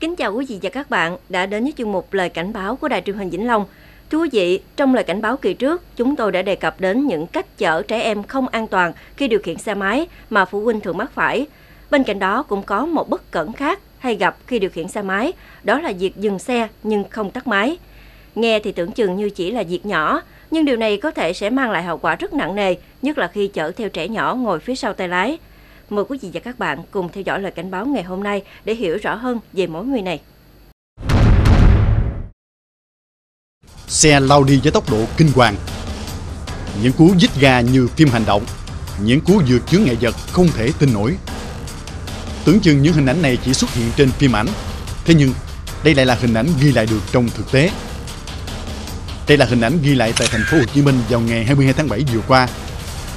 Kính chào quý vị và các bạn đã đến với chương mục lời cảnh báo của Đài truyền hình Vĩnh Long. Thưa quý vị, trong lời cảnh báo kỳ trước, chúng tôi đã đề cập đến những cách chở trẻ em không an toàn khi điều khiển xe máy mà phụ huynh thường mắc phải. Bên cạnh đó cũng có một bất cẩn khác hay gặp khi điều khiển xe máy, đó là việc dừng xe nhưng không tắt máy. Nghe thì tưởng chừng như chỉ là việc nhỏ, nhưng điều này có thể sẽ mang lại hậu quả rất nặng nề, nhất là khi chở theo trẻ nhỏ ngồi phía sau tay lái. Mời quý vị và các bạn cùng theo dõi lời cảnh báo ngày hôm nay để hiểu rõ hơn về mối nguy này. Xe lao đi với tốc độ kinh hoàng. Những cú dít ga như phim hành động, những cú vượt chướng ngại vật không thể tin nổi. Tưởng chừng những hình ảnh này chỉ xuất hiện trên phim ảnh, thế nhưng đây lại là hình ảnh ghi lại được trong thực tế. Đây là hình ảnh ghi lại tại thành phố Hồ Chí Minh vào ngày 22 tháng 7 vừa qua.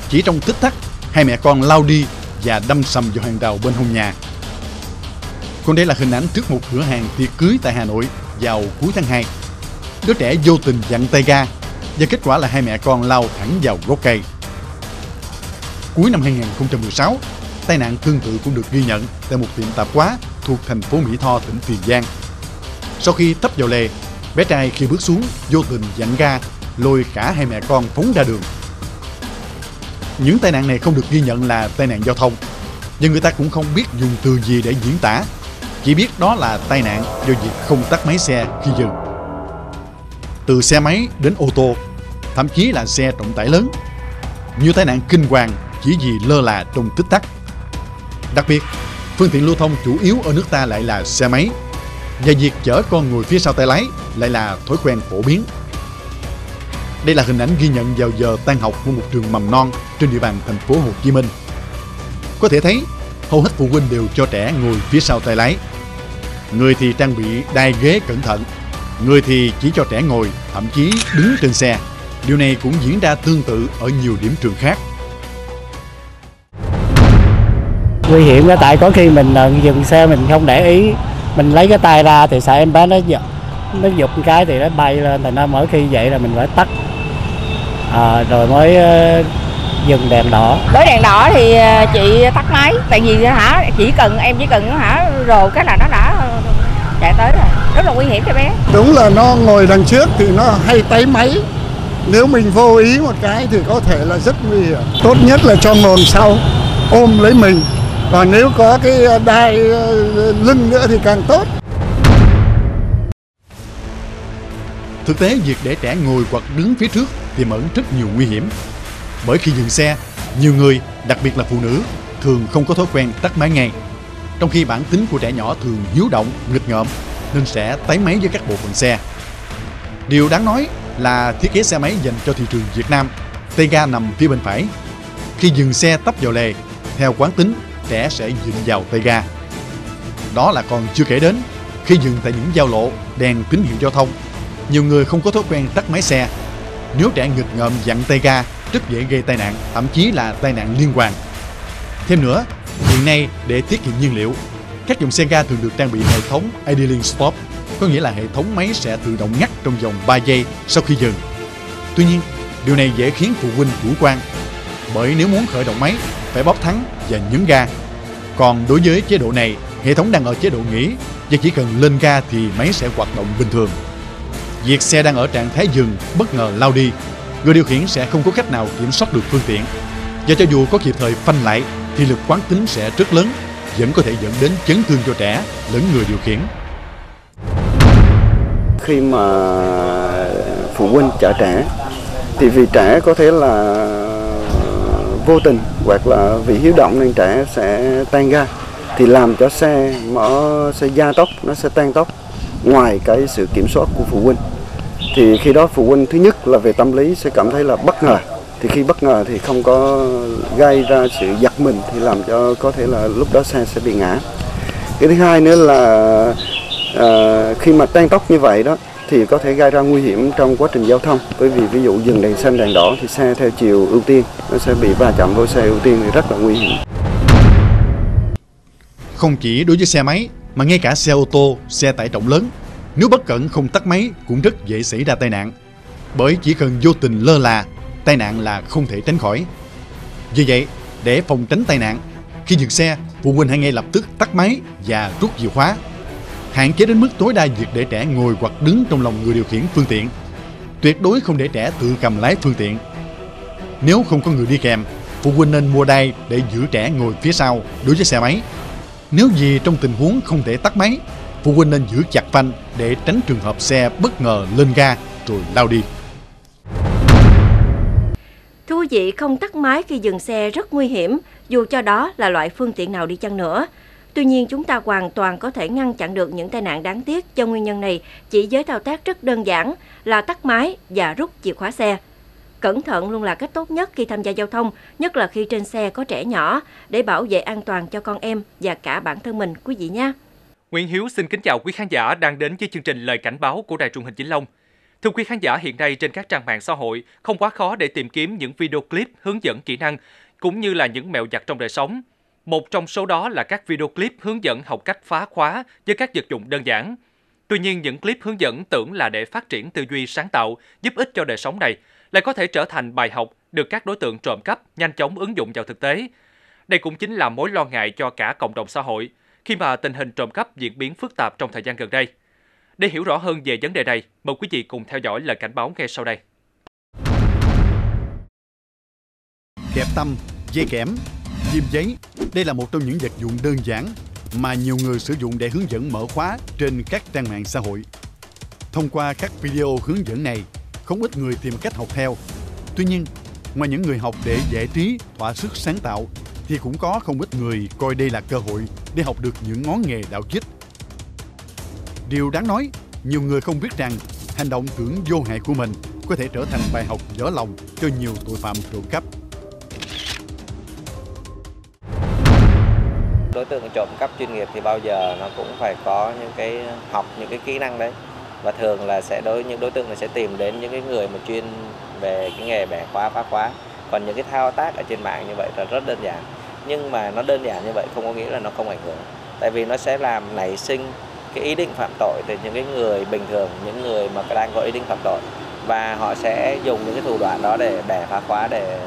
Chỉ trong tích tắc, hai mẹ con lao đi và đâm sầm vào hàng rào bên hông nhà. Còn đây là hình ảnh trước một cửa hàng tiệc cưới tại Hà Nội vào cuối tháng 2. Đứa trẻ vô tình dặn tay ga và kết quả là hai mẹ con lao thẳng vào gốc cây. Cuối năm 2016, tai nạn tương tự cũng được ghi nhận tại một tiệm tạp hóa thuộc thành phố Mỹ Tho, tỉnh Tiền Giang. Sau khi tấp vào lề, bé trai khi bước xuống vô tình dặn ga, lôi cả hai mẹ con phóng ra đường những tai nạn này không được ghi nhận là tai nạn giao thông và người ta cũng không biết dùng từ gì để diễn tả. Chỉ biết đó là tai nạn do việc không tắt máy xe khi dừng. Từ xe máy đến ô tô, thậm chí là xe trọng tải lớn. Nhiều tai nạn kinh hoàng chỉ vì lơ là trong tích tắc. Đặc biệt, phương tiện lưu thông chủ yếu ở nước ta lại là xe máy. Và việc chở con người phía sau tay lái lại là thói quen phổ biến đây là hình ảnh ghi nhận vào giờ tan học của một trường mầm non trên địa bàn thành phố Hồ Chí Minh. Có thể thấy, hầu hết phụ huynh đều cho trẻ ngồi phía sau tay lái. Người thì trang bị đai ghế cẩn thận, người thì chỉ cho trẻ ngồi, thậm chí đứng trên xe. Điều này cũng diễn ra tương tự ở nhiều điểm trường khác. Nguy hiểm là tại có khi mình ờ, dừng xe mình không để ý, mình lấy cái tay ra thì sợ em bé nó giật nó giục cái thì nó bay lên thành ra mỗi khi vậy là mình phải tắt à, rồi mới uh, dừng đèn đỏ. Với đèn đỏ thì ờ, chị tắt máy. Tại vì hả chỉ cần em chỉ cần hả rồ cái là nó đã chạy tới rồi. Rất là nguy hiểm cho bé. Đúng là nó ngồi đằng trước thì nó hay tay máy. Nếu mình vô ý một cái thì có thể là rất nguy hiểm. Tốt nhất là cho ngồi sau ôm lấy mình. Và nếu có cái đai lưng nữa thì càng tốt. Thực tế, việc để trẻ ngồi hoặc đứng phía trước tiềm ẩn rất nhiều nguy hiểm. Bởi khi dừng xe, nhiều người, đặc biệt là phụ nữ, thường không có thói quen tắt máy ngay. Trong khi bản tính của trẻ nhỏ thường hiếu động, nghịch ngợm, nên sẽ tái máy với các bộ phận xe. Điều đáng nói là thiết kế xe máy dành cho thị trường Việt Nam, tay ga nằm phía bên phải. Khi dừng xe tấp vào lề, theo quán tính, trẻ sẽ dịnh vào tay ga. Đó là còn chưa kể đến, khi dừng tại những giao lộ, đèn tín hiệu giao thông nhiều người không có thói quen tắt máy xe. Nếu trẻ nghịch ngợm dặn tay ga, rất dễ gây tai nạn, thậm chí là tai nạn liên hoàn. Thêm nữa, hiện nay để tiết kiệm nhiên liệu, các dòng xe ga thường được trang bị hệ thống idling stop, có nghĩa là hệ thống máy sẽ tự động ngắt trong vòng 3 giây sau khi dừng. Tuy nhiên, điều này dễ khiến phụ huynh chủ quan, bởi nếu muốn khởi động máy, phải bóp thắng và nhấn ga. Còn đối với chế độ này, hệ thống đang ở chế độ nghỉ và chỉ cần lên ga thì máy sẽ hoạt động bình thường. Việc xe đang ở trạng thái dừng bất ngờ lao đi, người điều khiển sẽ không có cách nào kiểm soát được phương tiện. Và cho dù có kịp thời phanh lại thì lực quán tính sẽ rất lớn, vẫn có thể dẫn đến chấn thương cho trẻ lẫn người điều khiển. Khi mà phụ huynh chở trẻ thì vì trẻ có thể là vô tình hoặc là vì hiếu động nên trẻ sẽ tan ga thì làm cho xe mở xe gia tốc nó sẽ tan tốc ngoài cái sự kiểm soát của phụ huynh thì khi đó phụ huynh thứ nhất là về tâm lý sẽ cảm thấy là bất ngờ. Thì khi bất ngờ thì không có gây ra sự giật mình thì làm cho có thể là lúc đó xe sẽ bị ngã. Cái thứ hai nữa là à, khi mà tan tốc như vậy đó thì có thể gây ra nguy hiểm trong quá trình giao thông. Bởi vì ví dụ dừng đèn xanh đèn đỏ thì xe theo chiều ưu tiên nó sẽ bị va chạm với xe ưu tiên thì rất là nguy hiểm. Không chỉ đối với xe máy mà ngay cả xe ô tô, xe tải trọng lớn nếu bất cẩn không tắt máy cũng rất dễ xảy ra tai nạn. Bởi chỉ cần vô tình lơ là, tai nạn là không thể tránh khỏi. Vì vậy, để phòng tránh tai nạn, khi dừng xe, phụ huynh hãy ngay lập tức tắt máy và rút chìa khóa. Hạn chế đến mức tối đa việc để trẻ ngồi hoặc đứng trong lòng người điều khiển phương tiện. Tuyệt đối không để trẻ tự cầm lái phương tiện. Nếu không có người đi kèm, phụ huynh nên mua đai để giữ trẻ ngồi phía sau đối với xe máy. Nếu gì trong tình huống không thể tắt máy, phụ huynh nên giữ chặt phanh để tránh trường hợp xe bất ngờ lên ga rồi lao đi. Thưa quý vị, không tắt máy khi dừng xe rất nguy hiểm, dù cho đó là loại phương tiện nào đi chăng nữa. Tuy nhiên, chúng ta hoàn toàn có thể ngăn chặn được những tai nạn đáng tiếc do nguyên nhân này chỉ với thao tác rất đơn giản là tắt máy và rút chìa khóa xe. Cẩn thận luôn là cách tốt nhất khi tham gia giao thông, nhất là khi trên xe có trẻ nhỏ, để bảo vệ an toàn cho con em và cả bản thân mình quý vị nha. Nguyễn Hiếu xin kính chào quý khán giả đang đến với chương trình Lời cảnh báo của Đài truyền hình Vĩnh Long. Thưa quý khán giả, hiện nay trên các trang mạng xã hội không quá khó để tìm kiếm những video clip hướng dẫn kỹ năng cũng như là những mẹo giặt trong đời sống. Một trong số đó là các video clip hướng dẫn học cách phá khóa với các vật dụng đơn giản. Tuy nhiên, những clip hướng dẫn tưởng là để phát triển tư duy sáng tạo, giúp ích cho đời sống này, lại có thể trở thành bài học được các đối tượng trộm cắp nhanh chóng ứng dụng vào thực tế. Đây cũng chính là mối lo ngại cho cả cộng đồng xã hội khi mà tình hình trộm cắp diễn biến phức tạp trong thời gian gần đây. Để hiểu rõ hơn về vấn đề này, mời quý vị cùng theo dõi lời cảnh báo ngay sau đây. Kẹp tâm, dây kẽm, diêm giấy, đây là một trong những vật dụng đơn giản mà nhiều người sử dụng để hướng dẫn mở khóa trên các trang mạng xã hội. Thông qua các video hướng dẫn này, không ít người tìm cách học theo. Tuy nhiên, ngoài những người học để giải trí, thỏa sức sáng tạo, thì cũng có không ít người coi đây là cơ hội để học được những ngón nghề đạo chích. Điều đáng nói, nhiều người không biết rằng hành động tưởng vô hại của mình có thể trở thành bài học dở lòng cho nhiều tội phạm trộm cắp. đối tượng trộm cắp chuyên nghiệp thì bao giờ nó cũng phải có những cái học những cái kỹ năng đấy và thường là sẽ đối, những đối tượng này sẽ tìm đến những cái người mà chuyên về cái nghề bẻ khóa, phá khóa. Còn những cái thao tác ở trên mạng như vậy là rất đơn giản. Nhưng mà nó đơn giản như vậy không có nghĩa là nó không ảnh hưởng. Tại vì nó sẽ làm nảy sinh cái ý định phạm tội từ những cái người bình thường, những người mà đang có ý định phạm tội. Và họ sẽ dùng những cái thủ đoạn đó để bẻ phá khóa, để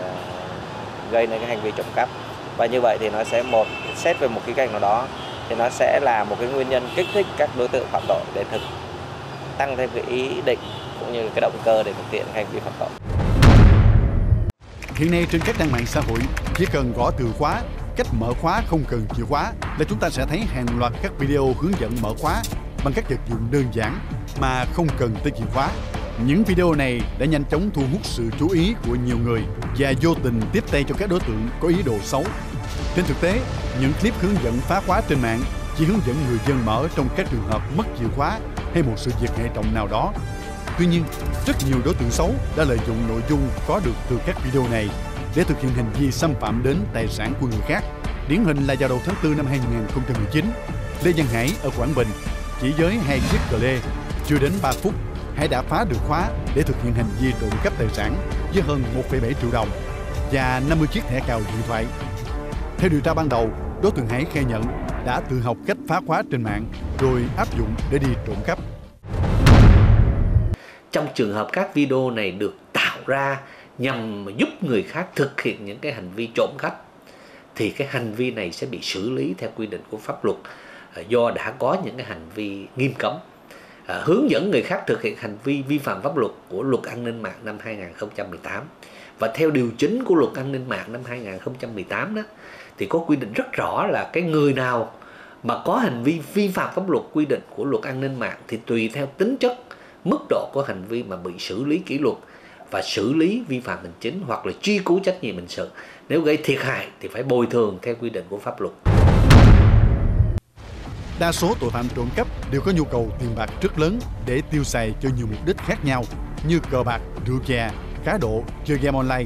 gây nên cái hành vi trộm cắp. Và như vậy thì nó sẽ một, xét về một cái cạnh nào đó thì nó sẽ là một cái nguyên nhân kích thích các đối tượng phạm tội để thực tăng thêm cái ý định cũng như cái động cơ để thực hiện hành vi phạm tội. Hiện nay trên các trang mạng xã hội chỉ cần gõ từ khóa cách mở khóa không cần chìa khóa là chúng ta sẽ thấy hàng loạt các video hướng dẫn mở khóa bằng các vật dụng đơn giản mà không cần tới chìa khóa. Những video này đã nhanh chóng thu hút sự chú ý của nhiều người và vô tình tiếp tay cho các đối tượng có ý đồ xấu. Trên thực tế, những clip hướng dẫn phá khóa trên mạng chỉ hướng dẫn người dân mở trong các trường hợp mất chìa khóa hay một sự việc hệ trọng nào đó. Tuy nhiên, rất nhiều đối tượng xấu đã lợi dụng nội dung có được từ các video này để thực hiện hành vi xâm phạm đến tài sản của người khác. Điển hình là vào đầu tháng 4 năm 2019, Lê Văn Hải ở Quảng Bình chỉ với hai chiếc cờ lê chưa đến 3 phút Hải đã phá được khóa để thực hiện hành vi trộm cắp tài sản với hơn 1,7 triệu đồng và 50 chiếc thẻ cào điện thoại. Theo điều tra ban đầu, đối tượng Hải khai nhận đã tự học cách phá khóa trên mạng rồi áp dụng để đi trộm cắp. Trong trường hợp các video này được tạo ra nhằm giúp người khác thực hiện những cái hành vi trộm cắp thì cái hành vi này sẽ bị xử lý theo quy định của pháp luật à, do đã có những cái hành vi nghiêm cấm à, hướng dẫn người khác thực hiện hành vi vi phạm pháp luật của luật an ninh mạng năm 2018 và theo điều chính của luật an ninh mạng năm 2018 đó thì có quy định rất rõ là cái người nào mà có hành vi vi phạm pháp luật quy định của luật an ninh mạng thì tùy theo tính chất mức độ của hành vi mà bị xử lý kỷ luật và xử lý vi phạm hành chính hoặc là truy cứu trách nhiệm hình sự nếu gây thiệt hại thì phải bồi thường theo quy định của pháp luật Đa số tội phạm trộm cắp đều có nhu cầu tiền bạc rất lớn để tiêu xài cho nhiều mục đích khác nhau như cờ bạc, rượu chè, cá độ, chơi game online.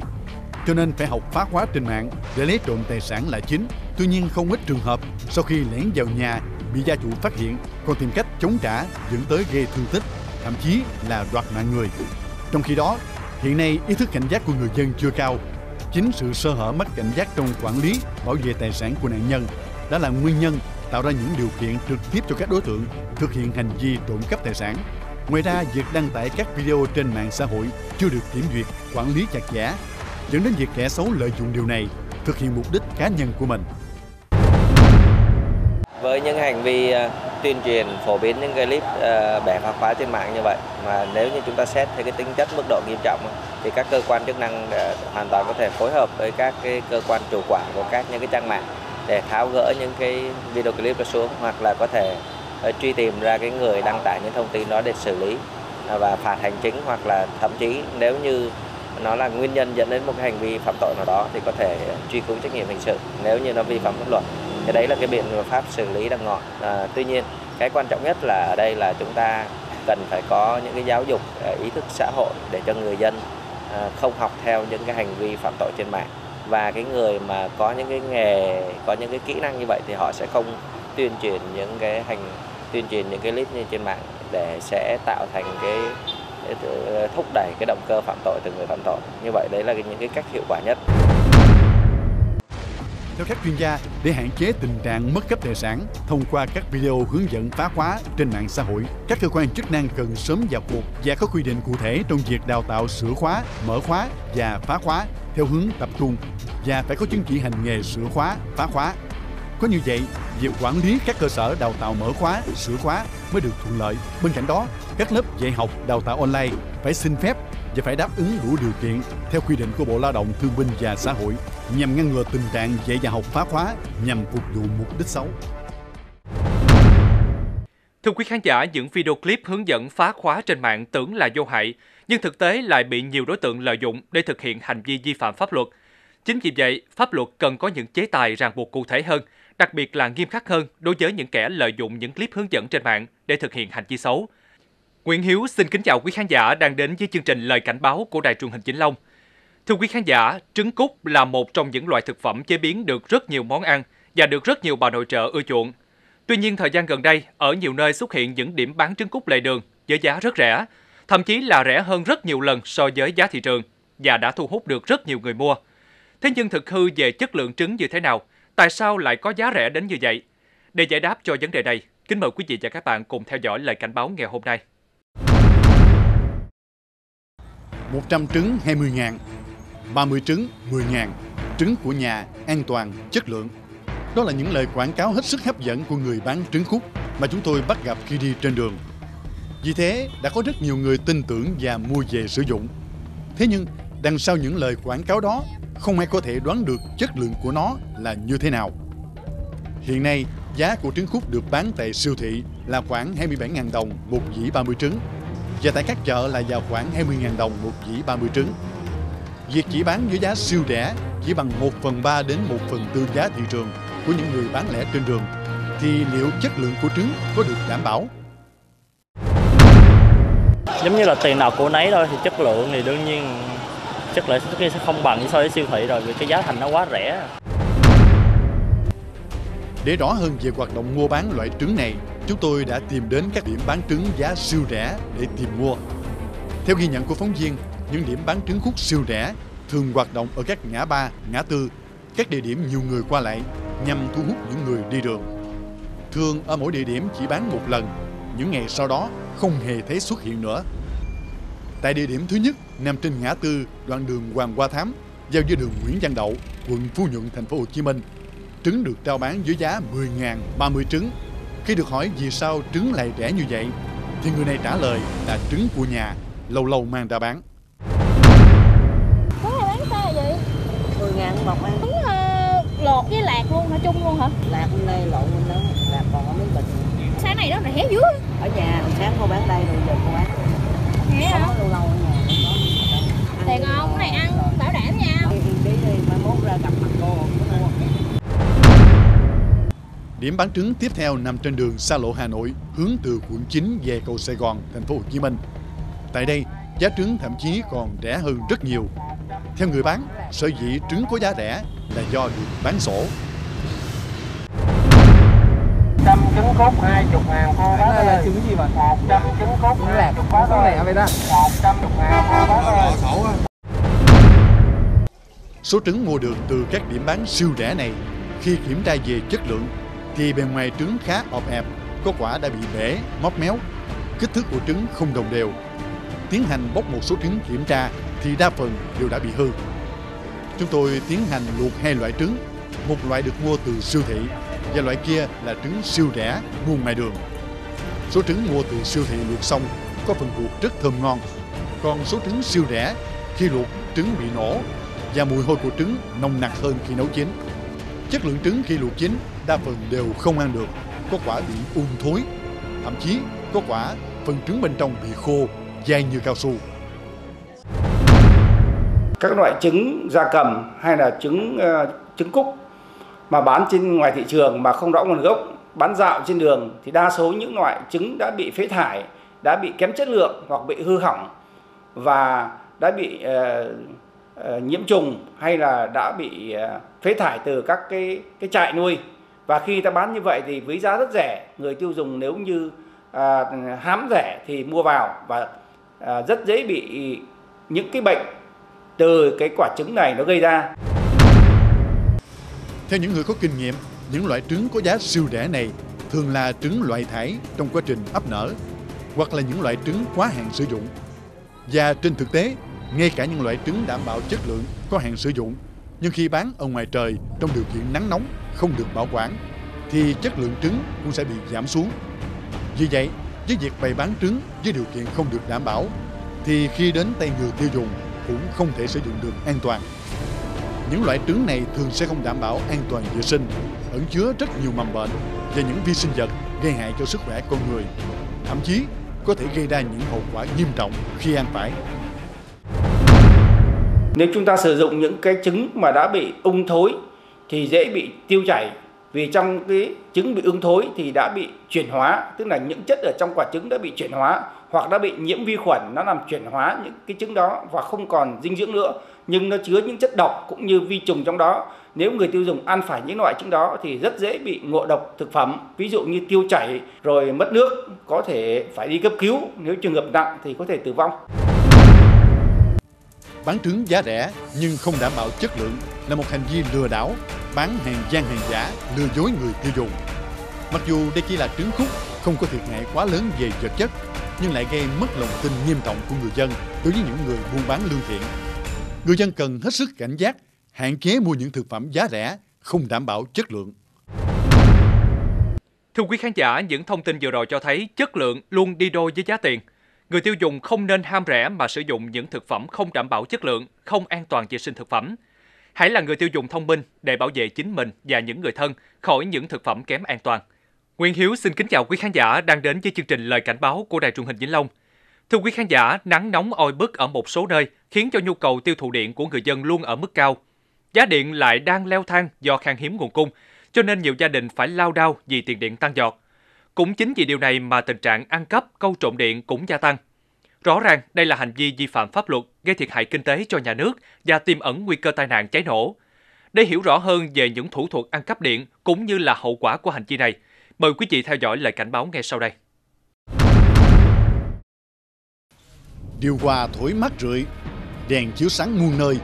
Cho nên phải học phá khóa trên mạng để lấy trộm tài sản là chính. Tuy nhiên không ít trường hợp sau khi lẻn vào nhà bị gia chủ phát hiện còn tìm cách chống trả dẫn tới gây thương tích, thậm chí là đoạt mạng người. Trong khi đó, hiện nay ý thức cảnh giác của người dân chưa cao. Chính sự sơ hở mất cảnh giác trong quản lý, bảo vệ tài sản của nạn nhân đã là nguyên nhân tạo ra những điều kiện trực tiếp cho các đối tượng thực hiện hành vi trộm cắp tài sản. Ngoài ra, việc đăng tải các video trên mạng xã hội chưa được kiểm duyệt, quản lý chặt chẽ, dẫn đến việc kẻ xấu lợi dụng điều này, thực hiện mục đích cá nhân của mình. Với những hành vi à, tuyên truyền, phổ biến những clip à, bẻ phá khóa trên mạng như vậy, mà nếu như chúng ta xét theo cái tính chất mức độ nghiêm trọng thì các cơ quan chức năng à, hoàn toàn có thể phối hợp với các cái cơ quan chủ quản của các những cái trang mạng để tháo gỡ những cái video clip đó xuống, hoặc là có thể truy tìm ra cái người đăng tải những thông tin đó để xử lý và phạt hành chính, hoặc là thậm chí nếu như nó là nguyên nhân dẫn đến một cái hành vi phạm tội nào đó thì có thể truy cứu trách nhiệm hình sự nếu như nó vi phạm pháp luật. Thì đấy là cái biện pháp xử lý đằng ngọn. À, tuy nhiên cái quan trọng nhất là ở đây là chúng ta cần phải có những cái giáo dục à, ý thức xã hội để cho người dân à, không học theo những cái hành vi phạm tội trên mạng. Và cái người mà có những cái nghề có những cái kỹ năng như vậy thì họ sẽ không tuyên truyền những cái hành tuyên truyền những cái clip như trên mạng để sẽ tạo thành cái thúc đẩy cái động cơ phạm tội từ người phạm tội như vậy đấy là những cái cách hiệu quả nhất theo các chuyên gia, để hạn chế tình trạng mất cắp tài sản thông qua các video hướng dẫn phá khóa trên mạng xã hội, các cơ quan chức năng cần sớm vào cuộc và có quy định cụ thể trong việc đào tạo sửa khóa, mở khóa và phá khóa theo hướng tập trung và phải có chứng chỉ hành nghề sửa khóa, phá khóa. Có như vậy, việc quản lý các cơ sở đào tạo mở khóa, sửa khóa mới được thuận lợi. Bên cạnh đó, các lớp dạy học đào tạo online phải xin phép và phải đáp ứng đủ điều kiện theo quy định của Bộ Lao động Thương binh và Xã hội nhằm ngăn ngừa tình trạng dạy và học phá khóa nhằm phục vụ mục đích xấu. Thưa quý khán giả, những video clip hướng dẫn phá khóa trên mạng tưởng là vô hại, nhưng thực tế lại bị nhiều đối tượng lợi dụng để thực hiện hành vi vi phạm pháp luật. Chính vì vậy, pháp luật cần có những chế tài ràng buộc cụ thể hơn, đặc biệt là nghiêm khắc hơn đối với những kẻ lợi dụng những clip hướng dẫn trên mạng để thực hiện hành vi xấu. Nguyễn Hiếu xin kính chào quý khán giả đang đến với chương trình Lời cảnh báo của Đài truyền hình Vĩnh Long. Thưa quý khán giả, trứng cút là một trong những loại thực phẩm chế biến được rất nhiều món ăn và được rất nhiều bà nội trợ ưa chuộng. Tuy nhiên thời gian gần đây, ở nhiều nơi xuất hiện những điểm bán trứng cút lề đường với giá rất rẻ, thậm chí là rẻ hơn rất nhiều lần so với giá thị trường và đã thu hút được rất nhiều người mua. Thế nhưng thực hư về chất lượng trứng như thế nào? Tại sao lại có giá rẻ đến như vậy? Để giải đáp cho vấn đề này, kính mời quý vị và các bạn cùng theo dõi lời cảnh báo ngày hôm nay. 100 trứng 20 ngàn. 30 trứng 10 ngàn. Trứng của nhà an toàn, chất lượng. Đó là những lời quảng cáo hết sức hấp dẫn của người bán trứng cút mà chúng tôi bắt gặp khi đi trên đường. Vì thế đã có rất nhiều người tin tưởng và mua về sử dụng. Thế nhưng đằng sau những lời quảng cáo đó, không ai có thể đoán được chất lượng của nó là như thế nào Hiện nay, giá của trứng cút được bán tại siêu thị là khoảng 27.000 đồng một dĩ 30 trứng, và tại các chợ là vào khoảng 20.000 đồng một dĩ 30 trứng. Việc chỉ bán với giá siêu rẻ chỉ bằng 1 phần 3 đến 1 phần 4 giá thị trường của những người bán lẻ trên đường, thì liệu chất lượng của trứng có được đảm bảo? Giống như là tiền nào của nấy thôi, thì chất lượng thì đương nhiên chất lượng sẽ không bằng so với siêu thị rồi vì cái giá thành nó quá rẻ. Để rõ hơn về hoạt động mua bán loại trứng này, chúng tôi đã tìm đến các điểm bán trứng giá siêu rẻ để tìm mua. Theo ghi nhận của phóng viên, những điểm bán trứng khúc siêu rẻ thường hoạt động ở các ngã ba, ngã tư, các địa điểm nhiều người qua lại nhằm thu hút những người đi đường. Thường ở mỗi địa điểm chỉ bán một lần, những ngày sau đó không hề thấy xuất hiện nữa. Tại địa điểm thứ nhất nằm trên ngã tư đoạn đường Hoàng Hoa Thám giao với đường Nguyễn Văn Đậu, quận Phú Nhuận, thành phố Hồ Chí Minh trứng được trao bán với giá 10.000 30 trứng. Khi được hỏi vì sao trứng lại rẻ như vậy, thì người này trả lời là trứng của nhà, lâu lâu mang ra bán. Có ai bán sao vậy? 10 ngàn một ăn. Trứng uh, lột với lạc luôn hả? Chung luôn hả? Lạc hôm nay lộn bên đó, lạc còn ở mấy bịch. Sáng này đó là héo dữ. Ở nhà, sáng cô bán đây rồi giờ cô bán. Nghe hả? lâu lâu ở nhà. Tiền ngon, cái này ăn bảo đảm nha. Đi đi mai mốt ra gặp mặt cô. Điểm bán trứng tiếp theo nằm trên đường xa lộ Hà Nội, hướng từ quận 9 về cầu Sài Gòn, thành phố Hồ Chí Minh. Tại đây, giá trứng thậm chí còn rẻ hơn rất nhiều. Theo người bán, sở dĩ trứng có giá rẻ là do được bán sổ. Hai chục ngàn cô bác ơi là trứng gì mà một trăm trứng cút hai chục bác ơi vậy đó. Một trăm chục ngàn cô bác ơi Số trứng mua được từ các điểm bán siêu rẻ này. Khi kiểm tra về chất lượng thì bề ngoài trứng khá ọp ẹp, có quả đã bị bể, móc méo, kích thước của trứng không đồng đều. Tiến hành bóc một số trứng kiểm tra thì đa phần đều đã bị hư. Chúng tôi tiến hành luộc hai loại trứng, một loại được mua từ siêu thị và loại kia là trứng siêu rẻ mua ngoài đường. Số trứng mua từ siêu thị luộc xong có phần luộc rất thơm ngon. Còn số trứng siêu rẻ khi luộc trứng bị nổ và mùi hôi của trứng nồng nặc hơn khi nấu chín. Chất lượng trứng khi luộc chín đa phần đều không ăn được, có quả bị ung thối, thậm chí có quả phần trứng bên trong bị khô, dai như cao su. Các loại trứng gia cầm hay là trứng uh, trứng cúc mà bán trên ngoài thị trường mà không rõ nguồn gốc, bán dạo trên đường thì đa số những loại trứng đã bị phế thải, đã bị kém chất lượng hoặc bị hư hỏng và đã bị uh, uh, nhiễm trùng hay là đã bị uh, phế thải từ các cái cái trại nuôi và khi ta bán như vậy thì với giá rất rẻ người tiêu dùng nếu như à, hám rẻ thì mua vào và à, rất dễ bị những cái bệnh từ cái quả trứng này nó gây ra. Theo những người có kinh nghiệm, những loại trứng có giá siêu rẻ này thường là trứng loại thải trong quá trình ấp nở hoặc là những loại trứng quá hạn sử dụng. Và trên thực tế, ngay cả những loại trứng đảm bảo chất lượng có hạn sử dụng nhưng khi bán ở ngoài trời trong điều kiện nắng nóng không được bảo quản thì chất lượng trứng cũng sẽ bị giảm xuống. Vì vậy, với việc bày bán trứng với điều kiện không được đảm bảo thì khi đến tay người tiêu dùng cũng không thể sử dụng được an toàn. Những loại trứng này thường sẽ không đảm bảo an toàn vệ sinh, ẩn chứa rất nhiều mầm bệnh và những vi sinh vật gây hại cho sức khỏe con người. Thậm chí có thể gây ra những hậu quả nghiêm trọng khi ăn phải. Nếu chúng ta sử dụng những cái trứng mà đã bị ung thối thì dễ bị tiêu chảy vì trong cái trứng bị ung thối thì đã bị chuyển hóa tức là những chất ở trong quả trứng đã bị chuyển hóa hoặc đã bị nhiễm vi khuẩn nó làm chuyển hóa những cái trứng đó và không còn dinh dưỡng nữa nhưng nó chứa những chất độc cũng như vi trùng trong đó nếu người tiêu dùng ăn phải những loại trứng đó thì rất dễ bị ngộ độc thực phẩm ví dụ như tiêu chảy rồi mất nước có thể phải đi cấp cứu nếu trường hợp nặng thì có thể tử vong bán trứng giá rẻ nhưng không đảm bảo chất lượng là một hành vi lừa đảo, bán hàng gian hàng giả, lừa dối người tiêu dùng. Mặc dù đây chỉ là trứng khúc, không có thiệt hại quá lớn về vật chất, nhưng lại gây mất lòng tin nghiêm trọng của người dân đối với những người buôn bán lương thiện. Người dân cần hết sức cảnh giác, hạn chế mua những thực phẩm giá rẻ, không đảm bảo chất lượng. Thưa quý khán giả, những thông tin vừa rồi cho thấy chất lượng luôn đi đôi với giá tiền. Người tiêu dùng không nên ham rẻ mà sử dụng những thực phẩm không đảm bảo chất lượng, không an toàn vệ sinh thực phẩm. Hãy là người tiêu dùng thông minh để bảo vệ chính mình và những người thân khỏi những thực phẩm kém an toàn. Nguyên Hiếu xin kính chào quý khán giả đang đến với chương trình Lời cảnh báo của Đài truyền hình Vĩnh Long. Thưa quý khán giả, nắng nóng oi bức ở một số nơi khiến cho nhu cầu tiêu thụ điện của người dân luôn ở mức cao. Giá điện lại đang leo thang do khan hiếm nguồn cung, cho nên nhiều gia đình phải lao đao vì tiền điện tăng giọt. Cũng chính vì điều này mà tình trạng ăn cắp, câu trộm điện cũng gia tăng. Rõ ràng đây là hành vi vi phạm pháp luật, gây thiệt hại kinh tế cho nhà nước và tiềm ẩn nguy cơ tai nạn cháy nổ. Để hiểu rõ hơn về những thủ thuật ăn cắp điện cũng như là hậu quả của hành vi này, mời quý vị theo dõi lời cảnh báo ngay sau đây. Điều hòa thổi mát rượi, đèn chiếu sáng muôn nơi,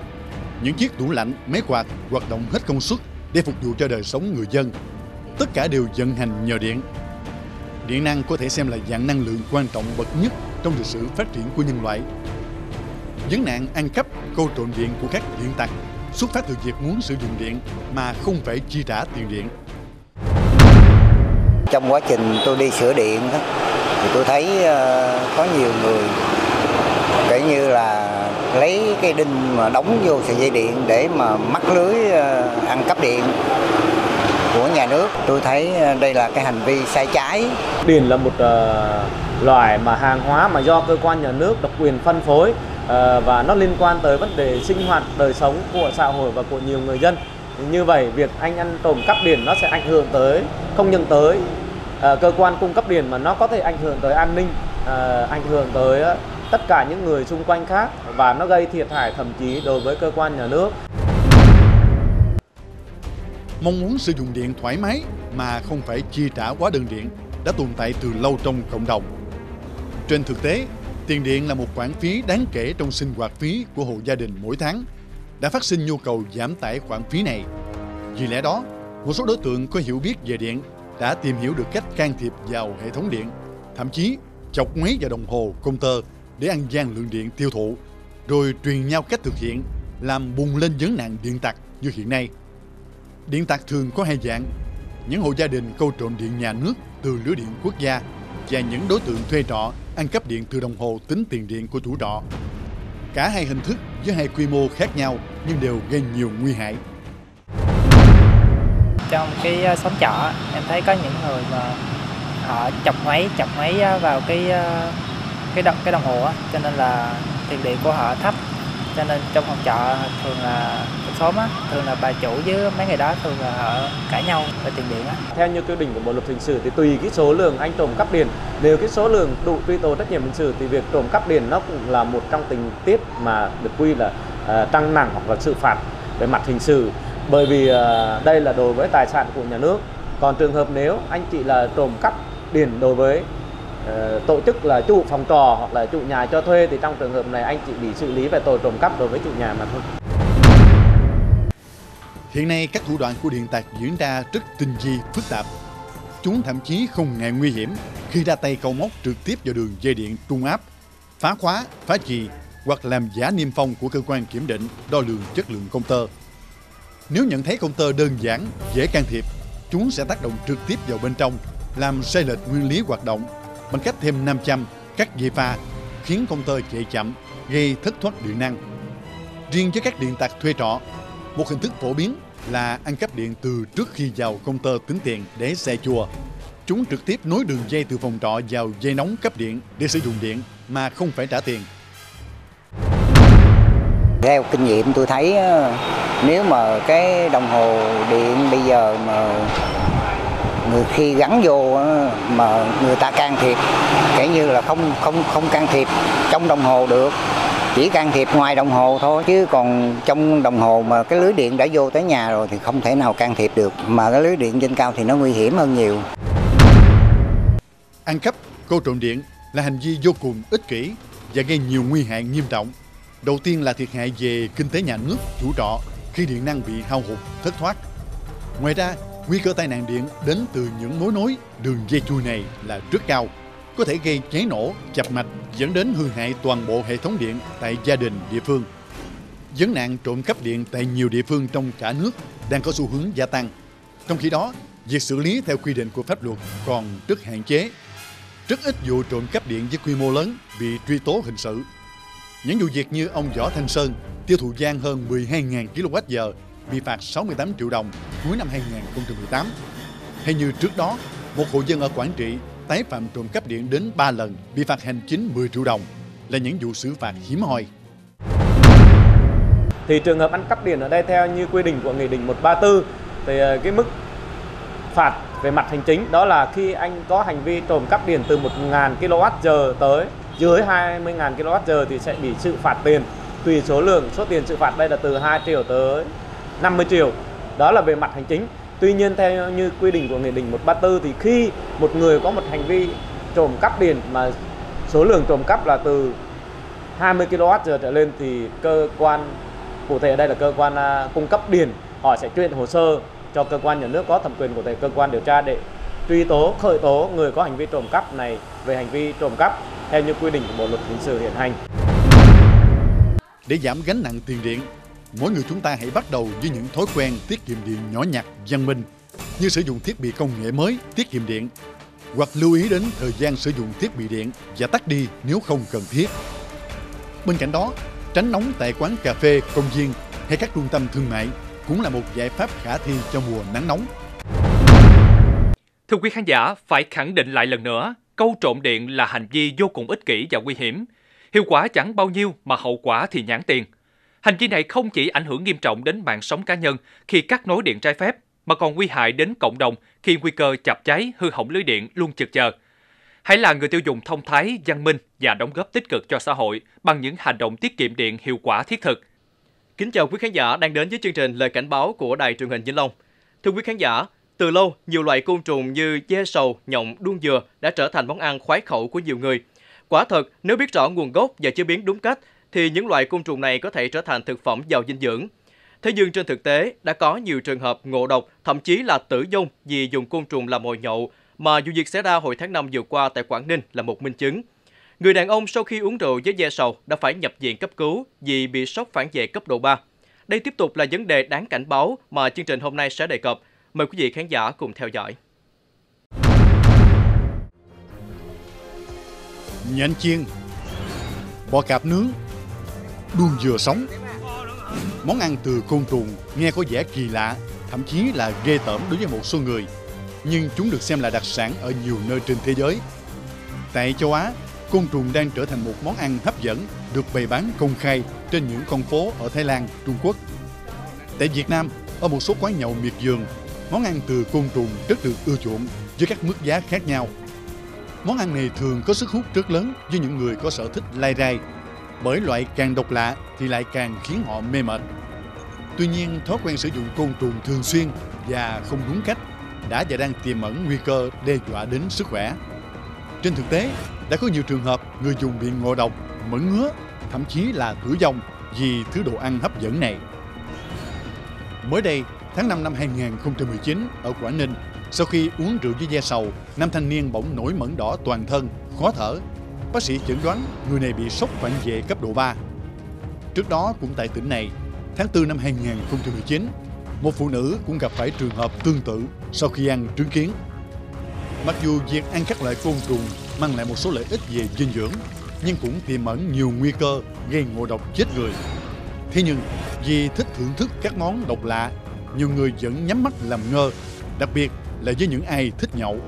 những chiếc tủ lạnh, máy quạt hoạt động hết công suất để phục vụ cho đời sống người dân. Tất cả đều vận hành nhờ điện. Điện năng có thể xem là dạng năng lượng quan trọng bậc nhất trong lịch sử phát triển của nhân loại. Vấn nạn ăn cắp, câu trộn điện của các điện tặc xuất phát từ việc muốn sử dụng điện mà không phải chi trả tiền điện. Trong quá trình tôi đi sửa điện đó, thì tôi thấy ờ, có nhiều người kể như là lấy cái đinh mà đóng vô sợi dây điện để mà mắc lưới ờ, ăn cắp điện của nhà nước. Tôi thấy ờ, đây là cái hành vi sai trái. Điện là một uh, loại mà hàng hóa mà do cơ quan nhà nước độc quyền phân phối uh, và nó liên quan tới vấn đề sinh hoạt đời sống của xã hội và của nhiều người dân. Như vậy việc anh ăn trộm cắp điện nó sẽ ảnh hưởng tới không những tới uh, cơ quan cung cấp điện mà nó có thể ảnh hưởng tới an ninh, uh, ảnh hưởng tới uh, tất cả những người xung quanh khác và nó gây thiệt hại thậm chí đối với cơ quan nhà nước. Mong muốn sử dụng điện thoải mái mà không phải chi trả quá đơn điện đã tồn tại từ lâu trong cộng đồng. Trên thực tế, tiền điện là một khoản phí đáng kể trong sinh hoạt phí của hộ gia đình mỗi tháng, đã phát sinh nhu cầu giảm tải khoản phí này. Vì lẽ đó, một số đối tượng có hiểu biết về điện đã tìm hiểu được cách can thiệp vào hệ thống điện, thậm chí chọc ngoáy vào đồng hồ, công tơ để ăn gian lượng điện tiêu thụ, rồi truyền nhau cách thực hiện, làm bùng lên vấn nạn điện tặc như hiện nay. Điện tặc thường có hai dạng, những hộ gia đình câu trộm điện nhà nước từ lưới điện quốc gia và những đối tượng thuê trọ ăn cắp điện từ đồng hồ tính tiền điện của chủ trọ. Cả hai hình thức với hai quy mô khác nhau nhưng đều gây nhiều nguy hại. Trong cái ờ, xóm trọ em thấy có những người mà họ chọc máy chọc máy ờ, vào cái ờ, cái đồng cái đồng hồ á, cho nên là tiền điện của họ thấp. Cho nên trong phòng trọ thường là trong xóm á thường là bà chủ với mấy người đó thường là họ cãi nhau về tiền điện á. Theo như quy định của Bộ luật hình sự thì tùy cái số lượng anh trộm cắp điện, nếu cái số lượng đủ truy tố trách nhiệm hình sự thì việc trộm cắp điện nó cũng là một trong tình tiết mà được quy là à, uh, tăng nặng hoặc là xử phạt về mặt hình sự. Bởi vì uh, đây là đối với tài sản của nhà nước. Còn trường hợp nếu anh chị là trộm cắp điện đối với Ờ, tổ chức là chủ phòng trọ hoặc là chủ nhà cho thuê thì trong trường hợp này anh chị bị xử lý về tội trộm cắp đối với chủ nhà mà thôi. Hiện nay các thủ đoạn của điện tạc diễn ra rất tinh vi, phức tạp. Chúng thậm chí không ngại nguy hiểm khi ra tay câu móc trực tiếp vào đường dây điện trung áp, phá khóa, phá trì hoặc làm giả niêm phong của cơ quan kiểm định đo lường chất lượng công tơ. Nếu nhận thấy công tơ đơn giản, dễ can thiệp, chúng sẽ tác động trực tiếp vào bên trong, làm sai lệch nguyên lý hoạt động bằng cách thêm nam châm, cắt dây pha, khiến công tơ chạy chậm, gây thất thoát điện năng. Riêng với các điện tạc thuê trọ, một hình thức phổ biến là ăn cắp điện từ trước khi vào công tơ tính tiền để xe chùa. Chúng trực tiếp nối đường dây từ phòng trọ vào dây nóng cấp điện để sử dụng điện mà không phải trả tiền. Theo kinh nghiệm tôi thấy nếu mà cái đồng hồ điện bây giờ mà người khi gắn vô ờ, mà người ta can thiệp kể như là không không không can thiệp trong đồng hồ được chỉ can thiệp ngoài đồng hồ thôi chứ còn trong đồng hồ mà cái lưới điện đã vô tới nhà rồi thì không thể nào can thiệp được mà cái lưới điện trên cao thì nó nguy hiểm hơn nhiều Ăn cắp, cô trộm điện là hành vi vô cùng ích kỷ và gây nhiều nguy hại nghiêm trọng. Đầu tiên là thiệt hại về kinh tế nhà nước, chủ trọ khi điện năng bị hao hụt, thất thoát. Ngoài ra, nguy cơ tai nạn điện đến từ những mối nối đường dây chui này là rất cao, có thể gây cháy nổ, chập mạch dẫn đến hư hại toàn bộ hệ thống điện tại gia đình địa phương. Vấn nạn trộm cắp điện tại nhiều địa phương trong cả nước đang có xu hướng gia tăng. Trong khi đó, việc xử lý theo quy định của pháp luật còn rất hạn chế. Rất ít vụ trộm cắp điện với quy mô lớn bị truy tố hình sự. Những vụ việc như ông Võ Thanh Sơn tiêu thụ gian hơn 12.000 kWh bị phạt 68 triệu đồng cuối năm 2018. Hay như trước đó, một hộ dân ở Quảng Trị tái phạm trộm cắp điện đến 3 lần bị phạt hành chính 10 triệu đồng là những vụ xử phạt hiếm hoi. Thì trường hợp ăn cắp điện ở đây theo như quy định của Nghị định 134 thì ờ, cái mức phạt về mặt hành chính đó là khi anh có hành vi trộm cắp điện từ 1.000 kWh tới dưới 20.000 kWh thì sẽ bị sự phạt tiền tùy số lượng số tiền sự phạt đây là từ 2 triệu tới 50 triệu đó là về mặt hành chính tuy nhiên theo như quy định của nghị định 134 thì khi một người có một hành vi trộm cắp điện mà số lượng trộm cắp là từ 20 kWh trở lên thì cơ quan cụ thể ở đây là cơ quan à, cung cấp điện họ sẽ chuyển hồ sơ cho cơ quan nhà nước có thẩm quyền của thể cơ quan điều tra để truy tố khởi tố người có hành vi trộm cắp này về hành vi trộm cắp theo như quy định của bộ luật hình sự hiện hành. Để giảm gánh nặng tiền điện, mỗi người chúng ta hãy bắt đầu với những thói quen tiết kiệm điện nhỏ nhặt, văn minh như sử dụng thiết bị công nghệ mới tiết kiệm điện hoặc lưu ý đến thời gian sử dụng thiết bị điện và tắt đi nếu không cần thiết. Bên cạnh đó, tránh nóng tại quán cà phê, công viên hay các trung tâm thương mại cũng là một giải pháp khả thi cho mùa nắng nóng. Thưa quý khán giả, phải khẳng định lại lần nữa, câu trộm điện là hành vi vô cùng ích kỷ và nguy hiểm. Hiệu quả chẳng bao nhiêu mà hậu quả thì nhãn tiền. Hành vi này không chỉ ảnh hưởng nghiêm trọng đến mạng sống cá nhân khi cắt nối điện trái phép, mà còn nguy hại đến cộng đồng khi nguy cơ chập cháy, hư hỏng lưới điện luôn trực chờ. Hãy là người tiêu dùng thông thái, văn minh và đóng góp tích cực cho xã hội bằng những hành động tiết kiệm điện hiệu quả thiết thực. Kính chào quý khán giả đang đến với chương trình Lời cảnh báo của Đài truyền hình Vĩnh Long. Thưa quý khán giả, từ lâu, nhiều loại côn trùng như dê sầu, nhộng, đuông dừa đã trở thành món ăn khoái khẩu của nhiều người. Quả thật, nếu biết rõ nguồn gốc và chế biến đúng cách, thì những loại côn trùng này có thể trở thành thực phẩm giàu dinh dưỡng. Thế nhưng trên thực tế, đã có nhiều trường hợp ngộ độc, thậm chí là tử vong vì dùng côn trùng làm mồi nhậu, mà vụ việc xảy ra hồi tháng 5 vừa qua tại Quảng Ninh là một minh chứng. Người đàn ông sau khi uống rượu với dê sầu đã phải nhập viện cấp cứu vì bị sốc phản vệ cấp độ 3. Đây tiếp tục là vấn đề đáng cảnh báo mà chương trình hôm nay sẽ đề cập. Mời quý vị khán giả cùng theo dõi. nhện chiên, bò cạp nướng, đuông dừa sống. Món ăn từ côn trùng nghe có vẻ kỳ lạ, thậm chí là ghê tởm đối với một số người, nhưng chúng được xem là đặc sản ở nhiều nơi trên thế giới. Tại châu Á, côn trùng đang trở thành một món ăn hấp dẫn được bày bán công khai trên những con phố ở Thái Lan, Trung Quốc. Tại Việt Nam, ở một số quán nhậu miệt vườn, món ăn từ côn trùng rất được ưa chuộng với các mức giá khác nhau. Món ăn này thường có sức hút rất lớn với những người có sở thích lai rai, bởi loại càng độc lạ thì lại càng khiến họ mê mệt. Tuy nhiên, thói quen sử dụng côn trùng thường xuyên và không đúng cách đã và đang tiềm ẩn nguy cơ đe dọa đến sức khỏe. Trên thực tế, đã có nhiều trường hợp người dùng bị ngộ độc, mẫn ngứa, thậm chí là tử vong vì thứ đồ ăn hấp dẫn này. Mới đây, tháng 5 năm 2019 ở Quảng Ninh, sau khi uống rượu với da sầu, nam thanh niên bỗng nổi mẩn đỏ toàn thân, khó thở. Bác sĩ chẩn đoán người này bị sốc phản vệ cấp độ 3. Trước đó cũng tại tỉnh này, tháng 4 năm 2019, một phụ nữ cũng gặp phải trường hợp tương tự sau khi ăn trứng kiến. Mặc dù việc ăn các loại côn trùng mang lại một số lợi ích về dinh dưỡng, nhưng cũng tiềm ẩn nhiều nguy cơ gây ngộ độc chết người. Thế nhưng, vì thích thưởng thức các món độc lạ, nhiều người vẫn nhắm mắt làm ngơ, đặc biệt là với những ai thích nhậu.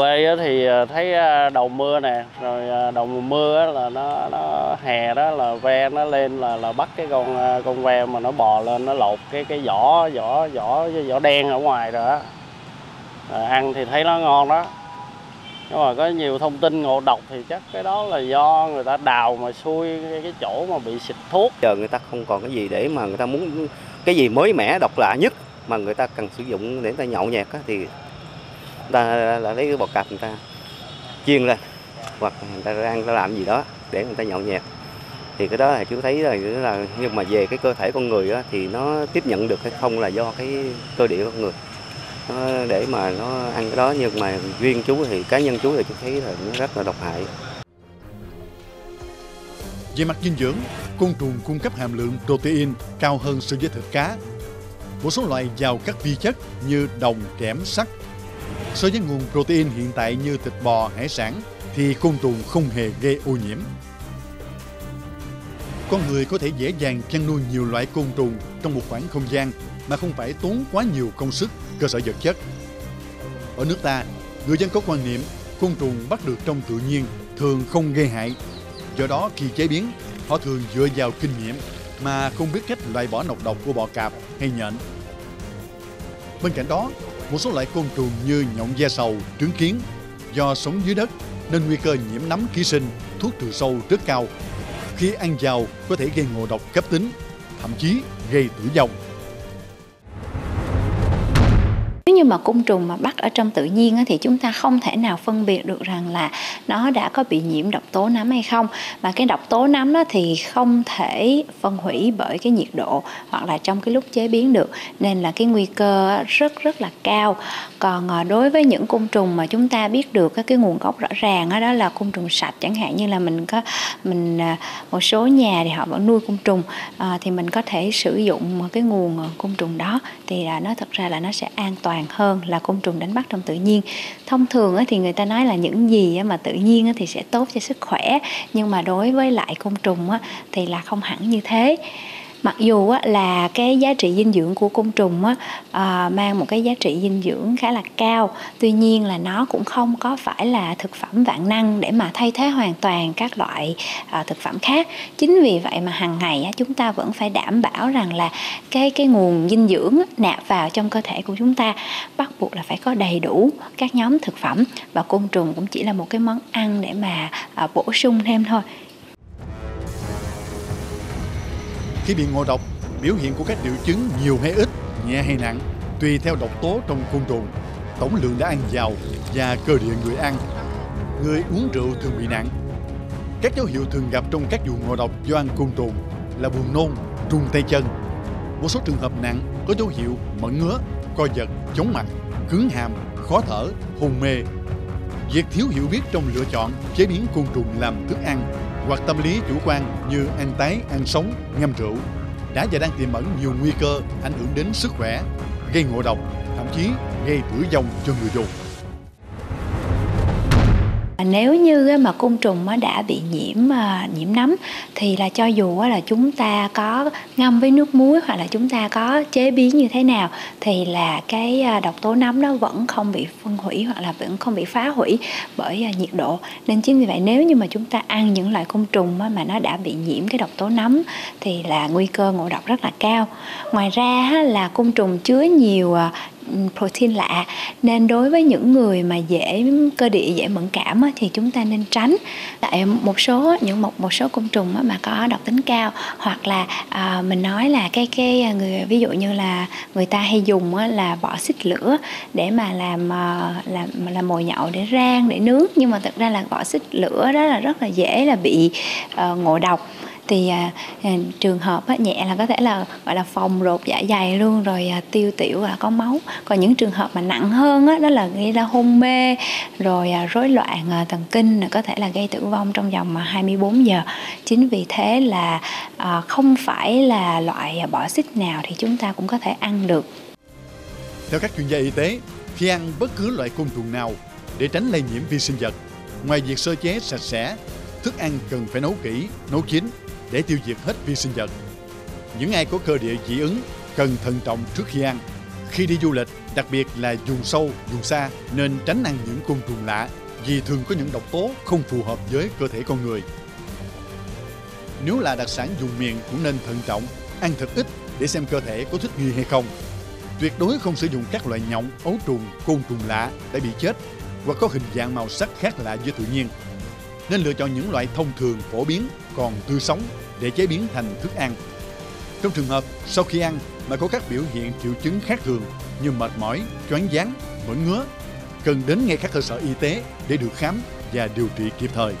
Quê thì ờ, thấy ờ, đầu mưa nè rồi ờ, đầu mùa mưa là nó nó hè đó là ve nó lên là là bắt cái con con ve mà nó bò lên nó lột cái cái vỏ vỏ vỏ vỏ đen ở ngoài rồi á. Ăn thì thấy nó ngon đó. Nhưng mà có nhiều thông tin ngộ độc thì chắc cái đó là do người ta đào mà xui cái chỗ mà bị xịt thuốc. Giờ người ta không còn cái gì để mà người ta muốn cái gì mới mẻ độc lạ nhất mà người ta cần sử dụng để người ta nhậu nhẹt á, thì ta là lấy cái bột cạp người ta chiên lên hoặc người ta ăn ta làm gì đó để người ta nhậu nhẹt thì cái đó là chú thấy là, là nhưng mà về cái cơ thể con người đó, thì nó tiếp nhận được hay không là do cái cơ địa con người nó để mà nó ăn cái đó nhưng mà riêng chú thì cá nhân chú thì chú thấy là nó rất là độc hại về mặt dinh dưỡng, côn trùng cung cấp hàm lượng protein cao hơn so với thịt cá. Một số loại giàu các vi chất như đồng, kẽm, sắt. So với nguồn protein hiện tại như thịt bò, hải sản thì côn trùng không hề gây ô nhiễm. Con người có thể dễ dàng chăn nuôi nhiều loại côn trùng trong một khoảng không gian mà không phải tốn quá nhiều công sức, cơ sở vật chất. Ở nước ta, người dân có quan niệm côn trùng bắt được trong tự nhiên thường không gây hại. Do đó khi chế biến, họ thường dựa vào kinh nghiệm mà không biết cách loại bỏ nọc độc của bọ cạp hay nhện. Bên cạnh đó, một số loại côn trùng như nhộng da sầu, trứng kiến do sống dưới đất nên nguy cơ nhiễm nấm ký sinh, thuốc trừ sâu rất cao. Khi ăn vào có thể gây ngộ độc cấp tính, thậm chí gây tử vong. Như mà côn trùng mà bắt ở trong tự nhiên á, thì chúng ta không thể nào phân biệt được rằng là nó đã có bị nhiễm độc tố nấm hay không. Và cái độc tố nấm đó thì không thể phân hủy bởi cái nhiệt độ hoặc là trong cái lúc chế biến được. Nên là cái nguy cơ rất rất là cao. Còn à, đối với những côn trùng mà chúng ta biết được cái nguồn gốc rõ ràng đó, đó là côn trùng sạch. Chẳng hạn như là mình có mình à, một số nhà thì họ vẫn nuôi côn trùng à, thì mình có thể sử dụng cái nguồn à, côn trùng đó. Thì là nó thật ra là nó sẽ an toàn hơn là côn trùng đánh bắt trong tự nhiên. Thông thường thì người ta nói là những gì mà tự nhiên thì sẽ tốt cho sức khỏe, nhưng mà đối với lại côn trùng thì là không hẳn như thế mặc dù á, là cái giá trị dinh dưỡng của côn trùng á, à, mang một cái giá trị dinh dưỡng khá là cao tuy nhiên là nó cũng không có phải là thực phẩm vạn năng để mà thay thế hoàn toàn các loại à, thực phẩm khác. Chính vì vậy mà hàng ngày á, chúng ta vẫn phải đảm bảo rằng là cái cái nguồn dinh dưỡng nạp vào trong cơ thể của chúng ta bắt buộc là phải có đầy đủ các nhóm thực phẩm và côn trùng cũng chỉ là một cái món ăn để mà à, bổ sung thêm thôi. Khi bị ngộ độc, biểu hiện của các triệu chứng nhiều hay ít, nhẹ hay nặng, tùy theo độc tố trong côn trùng, tổng lượng đã ăn vào và cơ địa người ăn. Người uống rượu thường bị nặng. Các dấu hiệu thường gặp trong các vụ ngộ độc do ăn côn trùng là buồn nôn, run tay chân. Một số trường hợp nặng có dấu hiệu mẩn ngứa, co giật, chóng mặt, cứng hàm, khó thở, hôn mê. Việc thiếu hiểu biết trong lựa chọn chế biến côn trùng làm thức ăn hoặc tâm lý chủ quan như ăn tái, ăn sống, ngâm rượu đã và đang tiềm ẩn nhiều nguy cơ ảnh hưởng đến sức khỏe, gây ngộ độc, thậm chí gây tử vong cho người dùng. Nếu như mà côn trùng đã bị nhiễm à, nhiễm nấm thì là cho dù là chúng ta có ngâm với nước muối hoặc là chúng ta có chế biến như thế nào thì là cái à, độc tố nấm nó vẫn không bị phân hủy hoặc là vẫn không bị phá hủy bởi à, nhiệt độ. Nên chính vì vậy nếu như mà chúng ta ăn những loại côn trùng mà nó đã bị nhiễm cái độc tố nấm thì là nguy cơ ngộ độc rất là cao. Ngoài ra là côn trùng chứa nhiều protein lạ. Nên đối với những người mà dễ cơ địa dễ mẫn cảm thì chúng ta nên tránh. Tại một số những một một số côn trùng mà có độc tính cao hoặc là à, mình nói là cái cái à, người ví dụ như là người ta hay dùng là vỏ xích lửa để mà làm ờ, làm làm mồi nhậu để rang để nướng. Nhưng mà thực ra là vỏ xích lửa đó là rất là dễ là bị uh, ngộ độc thì à, à, trường hợp á, nhẹ là có thể là gọi là phòng rột dạ dày luôn rồi à, tiêu tiểu là có máu. Còn những trường hợp mà nặng hơn á, đó là gây ra hôn mê rồi à, rối loạn à, thần kinh là có thể là gây tử vong trong vòng à, 24 giờ. Chính vì thế là à, không phải là loại à, bỏ xích nào thì chúng ta cũng có thể ăn được. Theo các chuyên gia y tế khi ăn bất cứ loại côn trùng nào để tránh lây nhiễm vi sinh vật ngoài việc sơ chế sạch sẽ thức ăn cần phải nấu kỹ nấu chín để tiêu diệt hết vi sinh vật. Những ai có cơ địa dị ứng cần thận trọng trước khi ăn. Khi đi du lịch, đặc biệt là vùng sâu, vùng xa nên tránh ăn những côn trùng lạ vì thường có những độc tố không phù hợp với cơ thể con người. Nếu là đặc sản vùng miền cũng nên thận trọng, ăn thật ít để xem cơ thể có thích nghi hay không. Tuyệt đối không sử dụng các loại nhộng, ấu trùng, côn trùng lạ đã bị chết hoặc có hình dạng màu sắc khác lạ với tự nhiên nên lựa chọn những loại thông thường phổ biến còn tươi sống để chế biến thành thức ăn. Trong trường hợp sau khi ăn mà có các biểu hiện triệu chứng khác thường như mệt mỏi, choáng váng, mẩn ngứa, cần đến ngay các cơ sở y tế để được khám và điều trị kịp thời.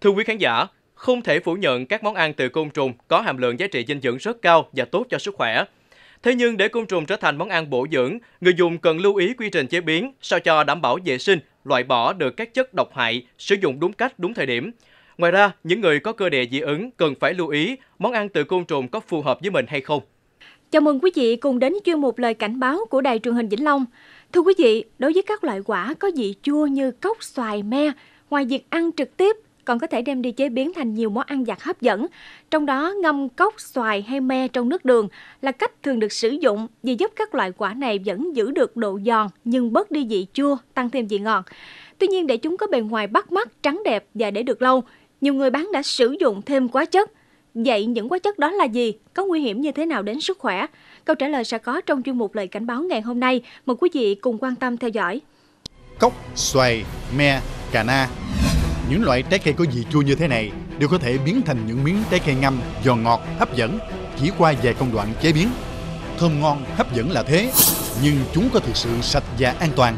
Thưa quý khán giả, không thể phủ nhận các món ăn từ côn trùng có hàm lượng giá trị dinh dưỡng rất cao và tốt cho sức khỏe. Thế nhưng để côn trùng trở thành món ăn bổ dưỡng, người dùng cần lưu ý quy trình chế biến sao cho đảm bảo vệ sinh, loại bỏ được các chất độc hại, sử dụng đúng cách, đúng thời điểm. Ngoài ra, những người có cơ địa dị ứng cần phải lưu ý món ăn từ côn trùng có phù hợp với mình hay không. Chào mừng quý vị cùng đến chuyên mục lời cảnh báo của Đài truyền hình Vĩnh Long. Thưa quý vị, đối với các loại quả có vị chua như cốc, xoài, me, ngoài việc ăn trực tiếp còn có thể đem đi chế biến thành nhiều món ăn giặt hấp dẫn. Trong đó, ngâm cốc, xoài hay me trong nước đường là cách thường được sử dụng vì giúp các loại quả này vẫn giữ được độ giòn nhưng bớt đi vị chua, tăng thêm vị ngọt. Tuy nhiên để chúng có bề ngoài bắt mắt, trắng đẹp và để được lâu, nhiều người bán đã sử dụng thêm quá chất. Vậy những hóa chất đó là gì? Có nguy hiểm như thế nào đến sức khỏe? Câu trả lời sẽ có trong chuyên mục lời cảnh báo ngày hôm nay. Mời quý vị cùng quan tâm theo dõi. Cốc, xoài, me, cà na những loại trái cây có vị chua như thế này đều có thể biến thành những miếng trái cây ngâm giòn ngọt, hấp dẫn chỉ qua vài công đoạn chế biến. Thơm ngon, hấp dẫn là thế, nhưng chúng có thực sự sạch và an toàn.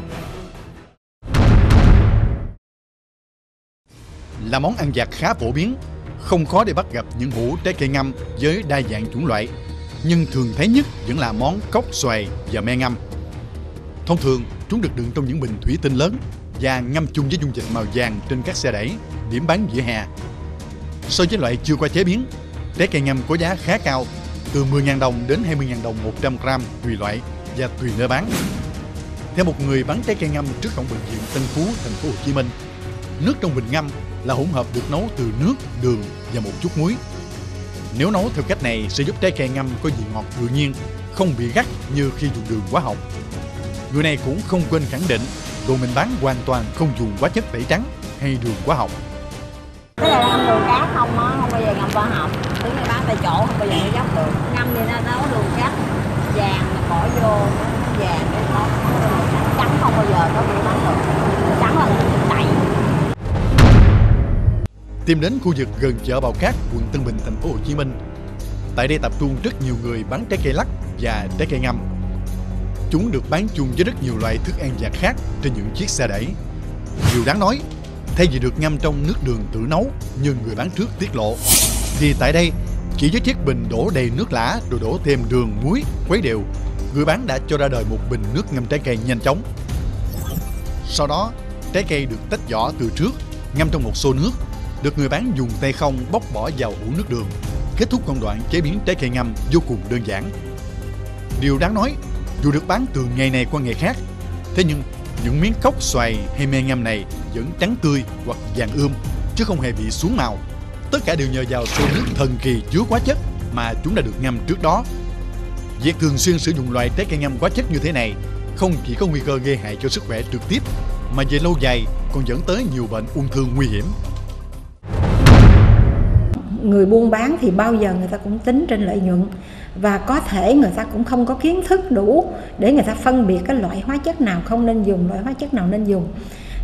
Là món ăn vặt khá phổ biến, không khó để bắt gặp những hũ trái cây ngâm với đa dạng chủng loại, nhưng thường thấy nhất vẫn là món cốc xoài và me ngâm. Thông thường, chúng được đựng trong những bình thủy tinh lớn và ngâm chung với dung dịch màu vàng trên các xe đẩy, điểm bán vỉa hè. So với loại chưa qua chế biến, trái cây ngâm có giá khá cao, từ 10.000 đồng đến 20.000 đồng 100 gram tùy loại và tùy nơi bán. Theo một người bán trái cây ngâm trước cổng bệnh viện Tân Phú, thành phố Hồ Chí Minh, nước trong bình ngâm là hỗn hợp được nấu từ nước, đường và một chút muối. Nếu nấu theo cách này sẽ giúp trái cây ngâm có vị ngọt tự nhiên, không bị gắt như khi dùng đường hóa học. Người này cũng không quên khẳng định đồ mình bán hoàn toàn không dùng hóa chất tẩy trắng hay đường hóa học. Cái này là ngâm đường cát không á, không bao giờ ngâm hóa học. Thứ này bán tại chỗ không bao giờ nó dốc được. Ngâm thì nó nấu đường cát vàng mà bỏ vô nó vàng cái nó trắng không bao giờ có bị bán được. Trắng là tẩy. Tìm đến khu vực gần chợ Bào Cát, quận Tân Bình, thành phố Hồ Chí Minh. Tại đây tập trung rất nhiều người bán trái cây lắc và trái cây ngâm Chúng được bán chung với rất nhiều loại thức ăn vặt khác trên những chiếc xe đẩy. Điều đáng nói, thay vì được ngâm trong nước đường tự nấu như người bán trước tiết lộ, thì tại đây chỉ với chiếc bình đổ đầy nước lã rồi đổ thêm đường, muối, khuấy đều, người bán đã cho ra đời một bình nước ngâm trái cây nhanh chóng. Sau đó, trái cây được tách vỏ từ trước, ngâm trong một xô nước, được người bán dùng tay không bóc bỏ vào hũ nước đường. Kết thúc công đoạn chế biến trái cây ngâm vô cùng đơn giản. Điều đáng nói, dù được bán từ ngày này qua ngày khác, thế nhưng những miếng cốc xoài hay me ngâm này vẫn trắng tươi hoặc vàng ươm, chứ không hề bị xuống màu. Tất cả đều nhờ vào số nước thần kỳ chứa quá chất mà chúng đã được ngâm trước đó. Việc thường xuyên sử dụng loại trái cây ngâm quá chất như thế này không chỉ có nguy cơ gây hại cho sức khỏe trực tiếp mà về lâu dài còn dẫn tới nhiều bệnh ung thư nguy hiểm. Người buôn bán thì bao giờ người ta cũng tính trên lợi nhuận và có thể người ta cũng không có kiến thức đủ để người ta phân biệt cái loại hóa chất nào không nên dùng, loại hóa chất nào nên dùng.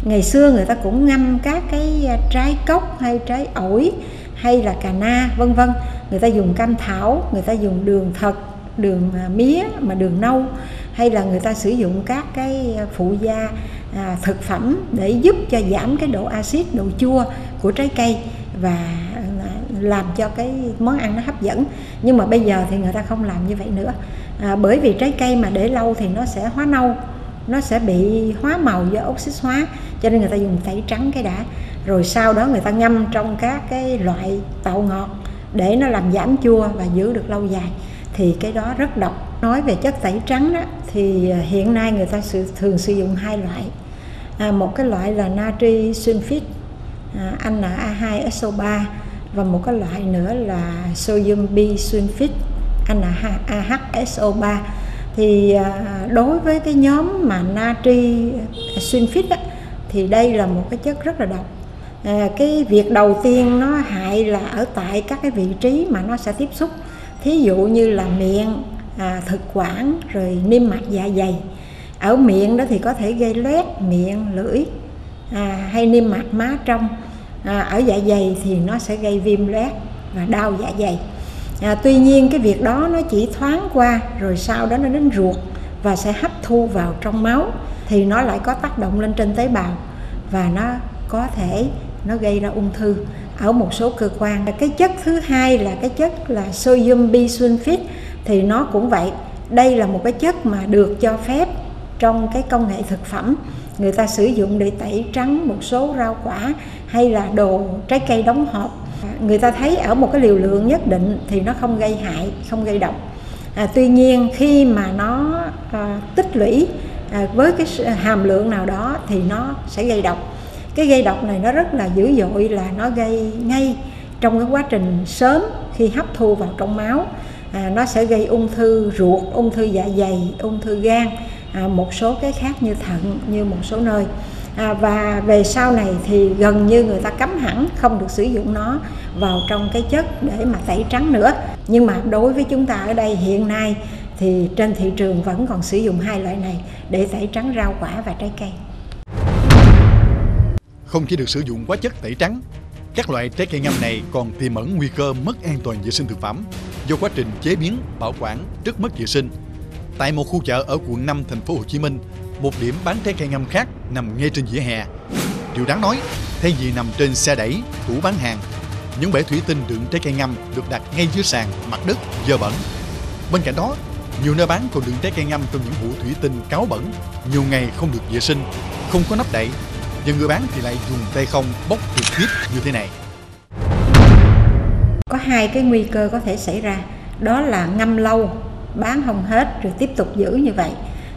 Ngày xưa người ta cũng ngâm các cái à, trái cốc hay trái ổi hay là cà na vân vân. Người ta dùng cam thảo, người ta dùng đường thật, đường à, mía mà đường nâu hay là người ta sử dụng các cái à, phụ gia à, thực phẩm để giúp cho giảm cái độ axit độ chua của trái cây và làm cho cái món ăn nó hấp dẫn. Nhưng mà bây giờ thì người ta không làm như vậy nữa. À, bởi vì trái cây mà để lâu thì nó sẽ hóa nâu nó sẽ bị hóa màu do oxit hóa cho nên người ta dùng tẩy trắng cái đã. Rồi sau đó người ta ngâm trong các cái loại tạo ngọt để nó làm giảm chua và giữ được lâu dài. Thì cái đó rất độc. Nói về chất tẩy trắng đó thì à, hiện nay người ta sử, thường sử dụng hai loại. À, một cái loại là natri sulfit à, NA2SO3 và một cái loại nữa là sodium bisulfite NaHSO3 thì à, đối với cái nhóm mà natri sulfit á, thì đây là một cái chất rất là độc. À, cái việc đầu tiên nó hại là ở tại các cái vị trí mà nó sẽ tiếp xúc. Thí dụ như là miệng à, thực quản rồi niêm mạc dạ dày. Ở miệng đó thì có thể gây loét miệng lưỡi à, hay niêm mạc má trong à, ở dạ dày thì nó sẽ gây viêm loét và đau dạ dày. À, tuy nhiên cái việc đó nó chỉ thoáng qua rồi sau đó nó đến ruột và sẽ hấp thu vào trong máu thì nó lại có tác động lên trên tế bào và nó có thể nó gây ra ung thư ở một số cơ quan. À, cái chất thứ hai là cái chất là sodium bisulfite thì nó cũng vậy. Đây là một cái chất mà được cho phép trong cái công nghệ thực phẩm. Người ta sử dụng để tẩy trắng một số rau quả hay là đồ trái cây đóng hộp. À, người ta thấy ở một cái liều lượng nhất định thì nó không gây hại không gây độc. À, tuy nhiên khi mà nó à, tích lũy à, với cái hàm lượng nào đó thì nó sẽ gây độc. Cái gây độc này nó rất là dữ dội là nó gây ngay trong cái quá trình sớm khi hấp thu vào trong máu. À, nó sẽ gây ung thư ruột ung thư dạ dày ung thư gan à, một số cái khác như thận như một số nơi à, và về sau này thì gần như người ta cấm hẳn không được sử dụng nó vào trong cái chất để mà tẩy trắng nữa nhưng mà đối với chúng ta ở đây hiện nay thì trên thị trường vẫn còn sử dụng hai loại này để tẩy trắng rau quả và trái cây không chỉ được sử dụng quá chất tẩy trắng các loại trái cây ngâm này còn tiềm ẩn nguy cơ mất an toàn vệ sinh thực phẩm do quá trình chế biến, bảo quản rất mất vệ sinh. Tại một khu chợ ở quận 5 thành phố Hồ Chí Minh, một điểm bán trái cây ngâm khác nằm ngay trên vỉa hè. Điều đáng nói, thay vì nằm trên xe đẩy, tủ bán hàng, những bể thủy tinh đựng trái cây ngâm được đặt ngay dưới sàn, mặt đất, dơ bẩn. Bên cạnh đó, nhiều nơi bán còn đựng trái cây ngâm trong những hũ thủy tinh cáo bẩn, nhiều ngày không được vệ sinh, không có nắp đậy và người bán thì lại dùng tay không bóc trực tiếp như thế này. Có hai cái nguy cơ có thể xảy ra, đó là ngâm lâu, bán không hết rồi tiếp tục giữ như vậy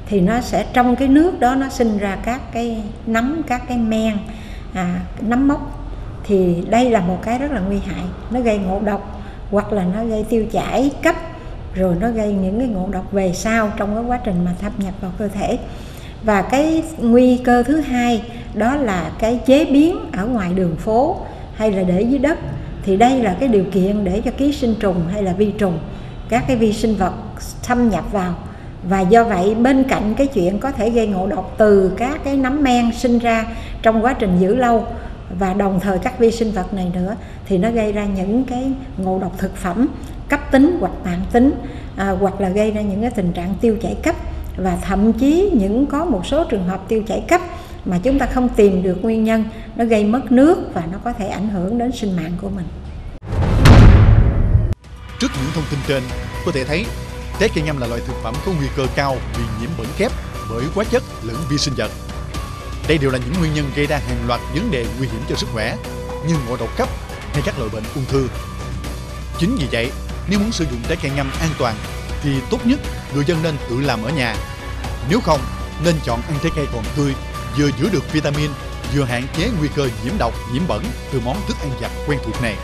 thì nó sẽ trong cái nước đó nó sinh ra các cái nấm các cái men à, nấm mốc. Thì đây là một cái rất là nguy hại. Nó gây ngộ độc hoặc là nó gây tiêu chảy cấp rồi nó gây những cái ngộ độc về sau trong cái quá trình mà thâm nhập vào cơ thể. Và cái nguy cơ thứ hai đó là cái chế biến ở ngoài đường phố hay là để dưới đất. Thì đây là cái điều kiện để cho ký sinh trùng hay là vi trùng các cái vi sinh vật thâm nhập vào và do vậy bên cạnh cái chuyện có thể gây ngộ độc từ các cái nấm men sinh ra trong quá trình giữ lâu và đồng thời các vi sinh vật này nữa thì nó gây ra những cái ngộ độc thực phẩm cấp tính hoặc mạng tính à, hoặc là gây ra những cái tình trạng tiêu chảy cấp. Và thậm chí những có một số trường hợp tiêu chảy cấp mà chúng ta không tìm được nguyên nhân nó gây mất nước và nó có thể ảnh hưởng đến sinh mạng của mình. Trước những thông tin trên, có thể thấy trái cây ngâm là loại thực phẩm có nguy cơ cao bị nhiễm bẩn kép bởi quá chất lẫn vi sinh vật. Đây đều là những nguyên nhân gây ra hàng loạt vấn đề nguy hiểm cho sức khỏe như ngộ độc cấp hay các loại bệnh ung thư. Chính vì vậy, nếu muốn sử dụng trái cây ngâm an toàn thì tốt nhất người dân nên tự làm ở nhà. Nếu không, nên chọn ăn trái cây còn tươi, vừa giữ được vitamin, vừa hạn chế nguy cơ nhiễm độc, nhiễm bẩn từ món thức ăn giặt quen thuộc này.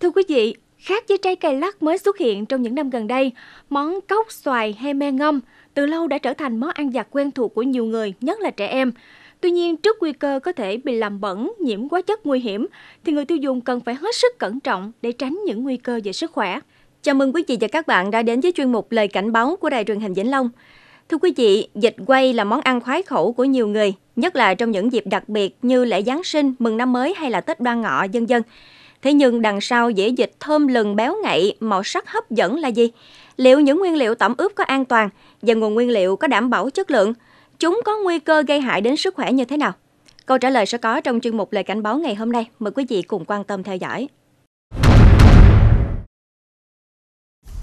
Thưa quý vị, khác với trái cây lắc mới xuất hiện trong những năm gần đây, món cốc, xoài hay me ngâm từ lâu đã trở thành món ăn vặt quen thuộc của nhiều người, nhất là trẻ em. Tuy nhiên, trước nguy cơ có thể bị làm bẩn, nhiễm hóa chất nguy hiểm, thì người tiêu dùng cần phải hết sức cẩn trọng để tránh những nguy cơ về sức khỏe. Chào mừng quý vị và các bạn đã đến với chuyên mục Lời cảnh báo của Đài truyền hình Vĩnh Long. Thưa quý vị, dịch quay là món ăn khoái khẩu của nhiều người, nhất là trong những dịp đặc biệt như lễ Giáng sinh, mừng năm mới hay là Tết Đoan Ngọ, dân dân. Thế nhưng đằng sau dễ dịch thơm lừng béo ngậy, màu sắc hấp dẫn là gì? Liệu những nguyên liệu tẩm ướp có an toàn và nguồn nguyên liệu có đảm bảo chất lượng? Chúng có nguy cơ gây hại đến sức khỏe như thế nào? Câu trả lời sẽ có trong chuyên mục Lời cảnh báo ngày hôm nay. Mời quý vị cùng quan tâm theo dõi.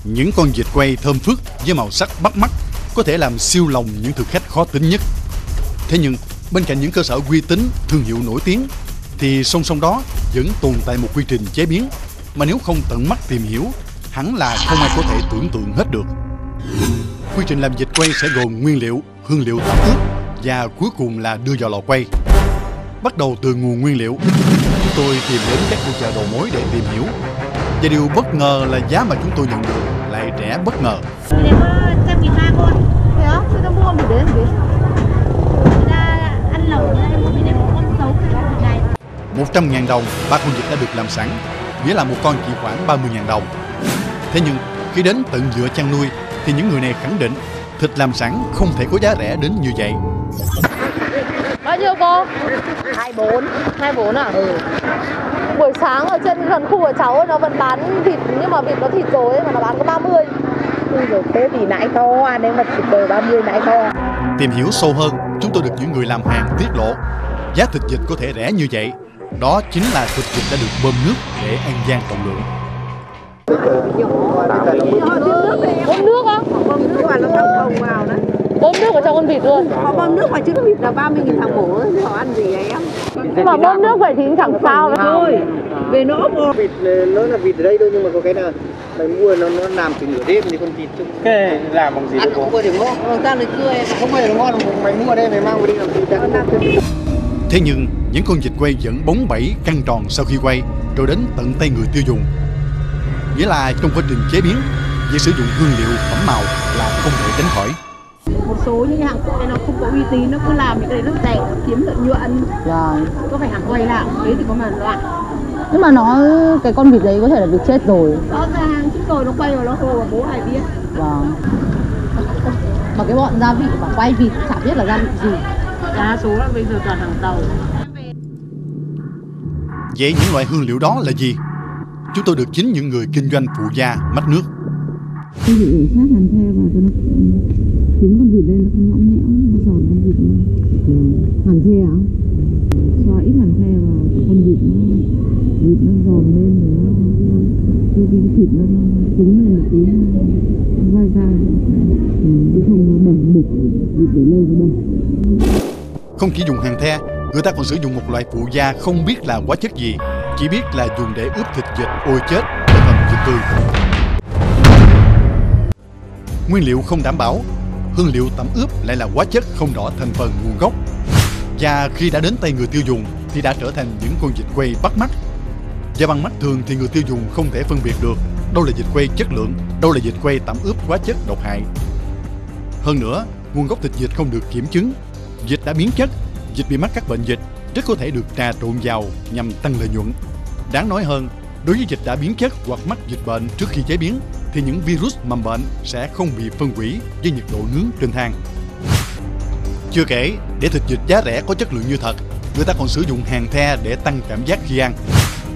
Những con vịt quay thơm phức với màu sắc bắt mắt có thể làm siêu lòng những thực khách khó tính nhất. Thế nhưng, bên cạnh những cơ sở uy tín, thương hiệu nổi tiếng, thì song song đó vẫn tồn tại một quy trình chế biến mà nếu không tận mắt tìm hiểu, hẳn là không ai có thể tưởng tượng hết được. Quy trình làm vịt quay sẽ gồm nguyên liệu, hương liệu tạo ướp và cuối cùng là đưa vào lò quay. Bắt đầu từ nguồn nguyên liệu, chúng tôi tìm đến các khu chợ đầu mối để tìm hiểu. Và điều bất ngờ là giá mà chúng tôi nhận được lại rẻ bất ngờ. Nghìn thôi mua đến làm gì? Người ta ăn lẩu người ta mua mình này một con xấu cái này 100 ngàn đồng, ba con vịt đã được làm sẵn, nghĩa là một con chỉ khoảng 30 ngàn đồng. Thế nhưng, khi đến tận dựa chăn nuôi, thì những người này khẳng định thịt làm sẵn không thể có giá rẻ đến như vậy. Bao nhiêu cô? 24 24 à? Ừ Buổi sáng ở trên gần khu của cháu nó vẫn bán thịt nhưng mà vịt nó thịt rồi ấy, mà nó bán có 30 Ui rồi thế thì nãy to à, nếu mà thịt đời 30 nãy to Tìm hiểu sâu hơn, chúng tôi được những người làm hàng tiết lộ giá thịt vịt có thể rẻ như vậy. Đó chính là thịt vịt đã được bơm nước để ăn gian trọng lượng. Bơm nước á? Bơm nước vào nó thâm hồng vào đấy Bơm nước vào trong con vịt luôn. Họ bơm nước vào chứ con vịt là 30 nghìn thằng bổ Họ ăn gì vậy em Nhưng mà bơm nước vậy thì chẳng sao Thôi, về nó ốp Vịt nó là vịt ở đây thôi nhưng mà có cái là mày mua nó nó làm từ nửa đêm thì con vịt chứ. Cái làm bằng gì Ăn không bao giờ ngon, ra lời cưa em. Không bao giờ ngon, mày mua đây mày mang về đi làm gì đã Thế nhưng, những con vịt quay vẫn bóng bẩy căng tròn sau khi quay, rồi đến tận tay người tiêu dùng. Nghĩa là trong quá trình chế biến, việc sử dụng hương liệu phẩm màu là không thể tránh khỏi. Một số những cái hàng quay nó không có uy tín, nó cứ làm những cái đấy rất rẻ, kiếm lợi nhuận. Vâng Có phải hàng quay làm, thế thì có mà loại Nhưng mà nó, cái con vịt đấy có thể là vịt chết rồi. Ra hàng chứ rồi nó quay rồi nó hồ bố ai biết. Vâng. Mà cái bọn gia vị mà quay vịt chả biết là gia vị gì Đa số là bây giờ toàn hàng tàu Vậy những loại hương liệu đó là gì? Chúng tôi được chính những người kinh doanh phụ gia mách nước. Cái vị để sát hàn the vào cho nó trứng con vịt lên nó không nhõng nhẽo nó giòn con vịt lên hàn the à cho ít hàn the vào cho con vịt nó vịt nó giòn lên nó cái, cái, cái thịt nó, cứng lên một tí nó vai ra ừ, chứ không nó bẩn bục vịt để lâu nó bẩn không chỉ dùng hàng the, người ta còn sử dụng một loại phụ gia không biết là hóa chất gì, chỉ biết là dùng để ướp thịt vịt ôi chết cho thành vịt tươi. Nguyên liệu không đảm bảo, hương liệu tẩm ướp lại là hóa chất không rõ thành phần nguồn gốc. Và khi đã đến tay người tiêu dùng thì đã trở thành những con vịt quay bắt mắt. Và bằng mắt thường thì người tiêu dùng không thể phân biệt được đâu là vịt quay chất lượng, đâu là vịt quay tẩm ướp hóa chất độc hại. Hơn nữa, nguồn gốc thịt vịt không được kiểm chứng, dịch đã biến chất, dịch bị mắc các bệnh dịch rất có thể được trà trộn vào nhằm tăng lợi nhuận. Đáng nói hơn, đối với dịch đã biến chất hoặc mắc dịch bệnh trước khi chế biến thì những virus mầm bệnh sẽ không bị phân hủy với nhiệt độ nướng trên than. Chưa kể, để thịt vịt giá rẻ có chất lượng như thật, người ta còn sử dụng hàng the để tăng cảm giác khi ăn.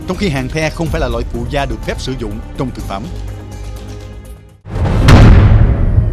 Trong khi hàng the không phải là loại phụ gia được phép sử dụng trong thực phẩm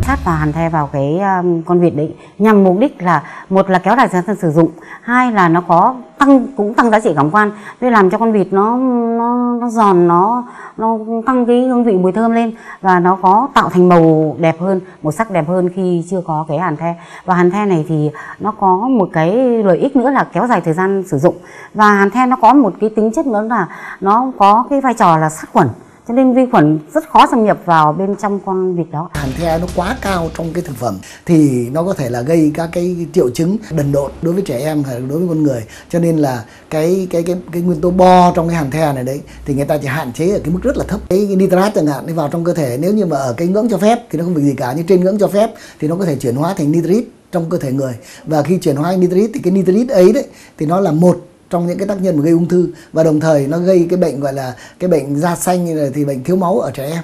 sát và hàn the vào cái um, con vịt đấy. Nhằm mục đích là một là kéo dài thời gian sử dụng hai là nó có tăng cũng tăng giá trị cảm quan. Để làm cho con vịt nó nó nó giòn nó nó tăng cái hương vị mùi thơm lên và nó có tạo thành màu đẹp hơn màu sắc đẹp hơn khi chưa có cái hàn the và hàn the này thì nó có một cái lợi ích nữa là kéo dài thời gian sử dụng. Và hàn the nó có một cái tính chất nữa là nó có cái vai trò là sát khuẩn cho nên vi khuẩn rất khó xâm nhập vào bên trong con vịt đó. Hàm the nó quá cao trong cái thực phẩm thì nó có thể là gây các cái triệu chứng đần độn đối với trẻ em hay đối với con người. Cho nên là cái cái cái cái nguyên tố bo trong cái hàm the này đấy thì người ta chỉ hạn chế ở cái mức rất là thấp. Cái, cái nitrat chẳng hạn đi vào trong cơ thể nếu như mà ở cái ngưỡng cho phép thì nó không bị gì cả nhưng trên ngưỡng cho phép thì nó có thể chuyển hóa thành nitrit trong cơ thể người. Và khi chuyển hóa nitrit thì cái nitrit ấy đấy thì nó là một trong những cái tác nhân mà gây ung thư và đồng thời nó gây cái bệnh gọi là cái bệnh da xanh như là thì bệnh thiếu máu ở trẻ em.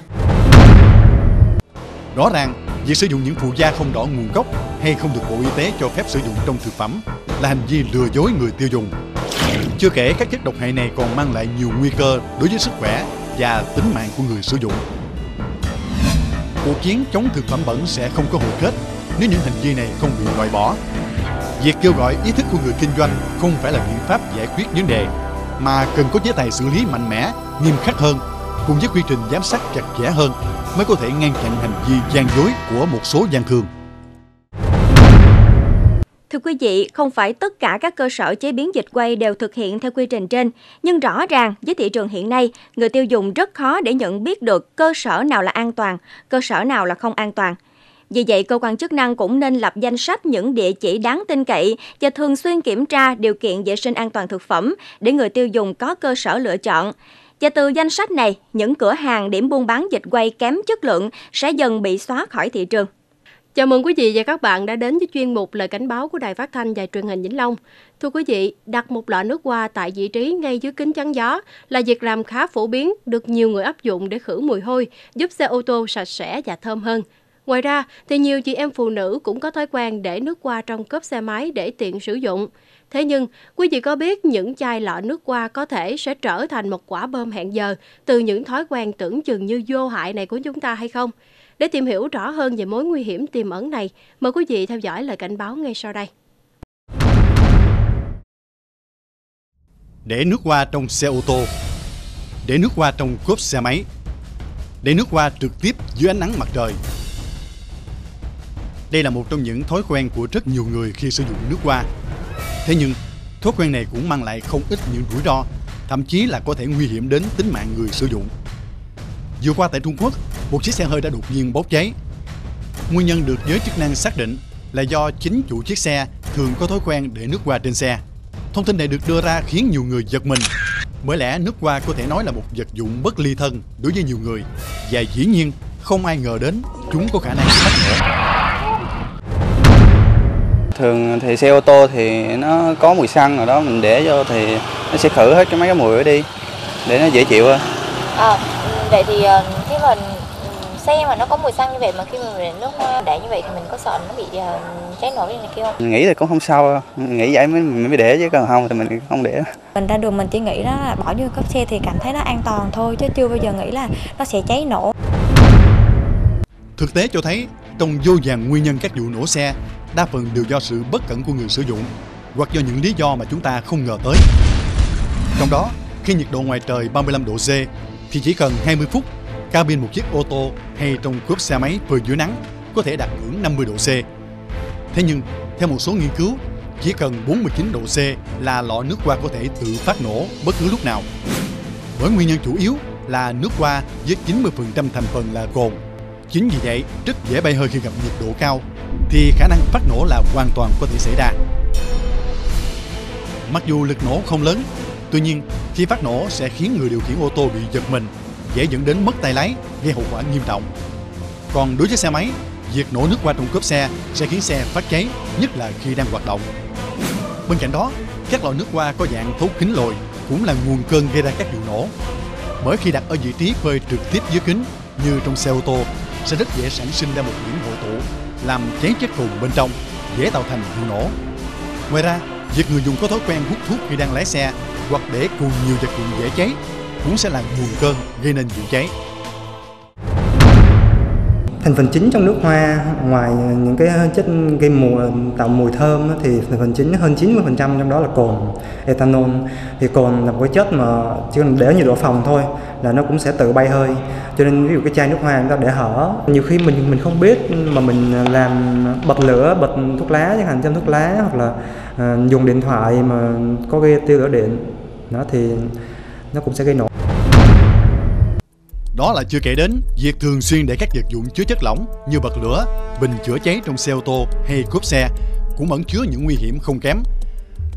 Rõ ràng, việc sử dụng những phụ gia không rõ nguồn gốc hay không được Bộ Y tế cho phép sử dụng trong thực phẩm là hành vi lừa dối người tiêu dùng. Chưa kể các chất độc hại này còn mang lại nhiều nguy cơ đối với sức khỏe và tính mạng của người sử dụng. Cuộc chiến chống thực phẩm bẩn sẽ không có hồi kết nếu những hành vi này không bị loại bỏ Việc kêu gọi ý thức của người kinh doanh không phải là biện pháp giải quyết vấn đề, mà cần có chế tài xử lý mạnh mẽ, nghiêm khắc hơn, cùng với quy trình giám sát chặt chẽ hơn mới có thể ngăn chặn hành vi gian dối của một số gian thương. Thưa quý vị, không phải tất cả các cơ sở chế biến dịch quay đều thực hiện theo quy trình trên, nhưng rõ ràng với thị trường hiện nay, người tiêu dùng rất khó để nhận biết được cơ sở nào là an toàn, cơ sở nào là không an toàn. Vì vậy, cơ quan chức năng cũng nên lập danh sách những địa chỉ đáng tin cậy và thường xuyên kiểm tra điều kiện vệ sinh an toàn thực phẩm để người tiêu dùng có cơ sở lựa chọn. Và từ danh sách này, những cửa hàng điểm buôn bán dịch quay kém chất lượng sẽ dần bị xóa khỏi thị trường. Chào mừng quý vị và các bạn đã đến với chuyên mục lời cảnh báo của Đài Phát thanh và Truyền hình Vĩnh Long. Thưa quý vị, đặt một lọ nước hoa tại vị trí ngay dưới kính chắn gió là việc làm khá phổ biến, được nhiều người áp dụng để khử mùi hôi, giúp xe ô tô sạch sẽ và thơm hơn. Ngoài ra, thì nhiều chị em phụ nữ cũng có thói quen để nước qua trong cốp xe máy để tiện sử dụng. Thế nhưng, quý vị có biết những chai lọ nước qua có thể sẽ trở thành một quả bom hẹn giờ từ những thói quen tưởng chừng như vô hại này của chúng ta hay không? Để tìm hiểu rõ hơn về mối nguy hiểm tiềm ẩn này, mời quý vị theo dõi lời cảnh báo ngay sau đây. Để nước qua trong xe ô tô Để nước qua trong cốp xe máy Để nước qua trực tiếp dưới ánh nắng mặt trời đây là một trong những thói quen của rất nhiều người khi sử dụng nước hoa. Thế nhưng, thói quen này cũng mang lại không ít những rủi ro, thậm chí là có thể nguy hiểm đến tính mạng người sử dụng. Vừa qua tại Trung Quốc, một chiếc xe hơi đã đột nhiên bốc cháy. Nguyên nhân được giới chức năng xác định là do chính chủ chiếc xe thường có thói quen để nước hoa trên xe. Thông tin này được đưa ra khiến nhiều người giật mình. Bởi lẽ nước hoa có thể nói là một vật dụng bất ly thân đối với nhiều người và dĩ nhiên không ai ngờ đến chúng có khả năng phát nổ. Thường thì xe ô tô thì nó có mùi xăng rồi đó mình để vô thì nó sẽ khử hết cái mấy cái mùi đó đi để nó dễ chịu hơn. À, vậy thì ờ, khi mà xe mà nó có mùi xăng như vậy mà khi mà mình nước để như vậy thì mình có sợ nó bị cháy nổ lên này kia không? Mình nghĩ thì cũng không sao, mình nghĩ vậy mới mình mới để chứ còn không thì mình không để. Mình ra đường mình chỉ nghĩ đó là bỏ vô cốp xe thì cảm thấy nó an toàn thôi chứ chưa bao giờ nghĩ là nó sẽ cháy nổ. Thực tế cho thấy trong vô vàn nguyên nhân các vụ nổ xe đa phần đều do sự bất cẩn của người sử dụng hoặc do những lý do mà chúng ta không ngờ tới. Trong đó, khi nhiệt độ ngoài trời 35 độ C thì chỉ cần 20 phút, cabin một chiếc ô tô hay trong cốp xe máy phơi dưới nắng có thể đạt ngưỡng 50 độ C. Thế nhưng, theo một số nghiên cứu, chỉ cần 49 độ C là lọ nước hoa có thể tự phát nổ bất cứ lúc nào. Bởi nguyên nhân chủ yếu là nước hoa với 90% thành phần là cồn. Chính vì vậy, rất dễ bay hơi khi gặp nhiệt độ cao thì khả năng phát nổ là hoàn toàn có thể xảy ra. Mặc dù lực nổ không lớn, tuy nhiên khi phát nổ sẽ khiến người điều khiển ô tô bị giật mình, dễ dẫn đến mất tay lái, gây hậu quả nghiêm trọng. Còn đối với xe máy, việc nổ nước qua trong cốp xe sẽ khiến xe phát cháy, nhất là khi đang hoạt động. Bên cạnh đó, các loại nước hoa có dạng thấu kính lồi cũng là nguồn cơn gây ra các vụ nổ. Bởi khi đặt ở vị trí phơi trực tiếp dưới kính như trong xe ô tô sẽ rất dễ sản sinh ra một điểm hội làm cháy chất cồn bên trong, dễ tạo thành vụ nổ. Ngoài ra, việc người dùng có thói quen hút thuốc khi đang lái xe hoặc để cùng nhiều vật dụng dễ cháy cũng sẽ là nguồn cơn gây nên vụ cháy. Thành phần chính trong nước hoa ngoài những cái chất gây mùi tạo mùi thơm thì thành phần chính hơn 90% trong đó là cồn, ethanol. Thì cồn là một cái chất mà chỉ cần để nhiệt độ phòng thôi là nó cũng sẽ tự bay hơi. Cho nên ví dụ cái chai nước hoa chúng ta để hở, nhiều khi mình mình không biết mà mình làm bật lửa, bật thuốc lá chẳng hạn châm thuốc lá hoặc là uh, dùng điện thoại mà có gây tiêu lửa điện nó thì nó cũng sẽ gây nổ. Đó là chưa kể đến việc thường xuyên để các vật dụng chứa chất lỏng như bật lửa, bình chữa cháy trong xe ô tô hay cốp xe cũng ẩn chứa những nguy hiểm không kém.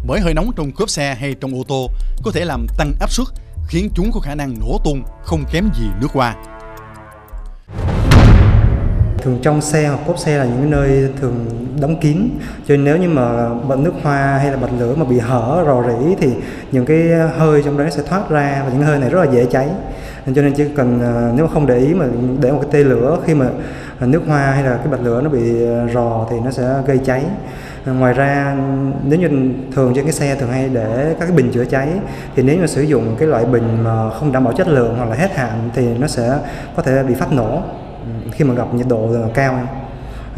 Bởi hơi nóng trong cốp xe hay trong ô tô có thể làm tăng áp suất, khiến chúng có khả năng nổ tung không kém gì nước hoa. thường trong xe hoặc cốp xe là những nơi thường đóng kín. Cho nên nếu như mà bật nước hoa hay là bật lửa mà bị hở, rò rỉ thì những cái hơi trong đấy sẽ thoát ra và những hơi này rất là dễ cháy. Cho nên chỉ cần à, nếu mà không để ý mà để một cái tê lửa khi mà nước hoa hay là cái bật lửa nó bị à, rò thì nó sẽ gây cháy ngoài ra nếu như thường trên cái xe thường hay để các cái bình chữa cháy thì nếu mà sử dụng cái loại bình mà không đảm bảo chất lượng hoặc là hết hạn thì nó sẽ có thể bị phát nổ ừ, khi mà gặp nhiệt độ cao.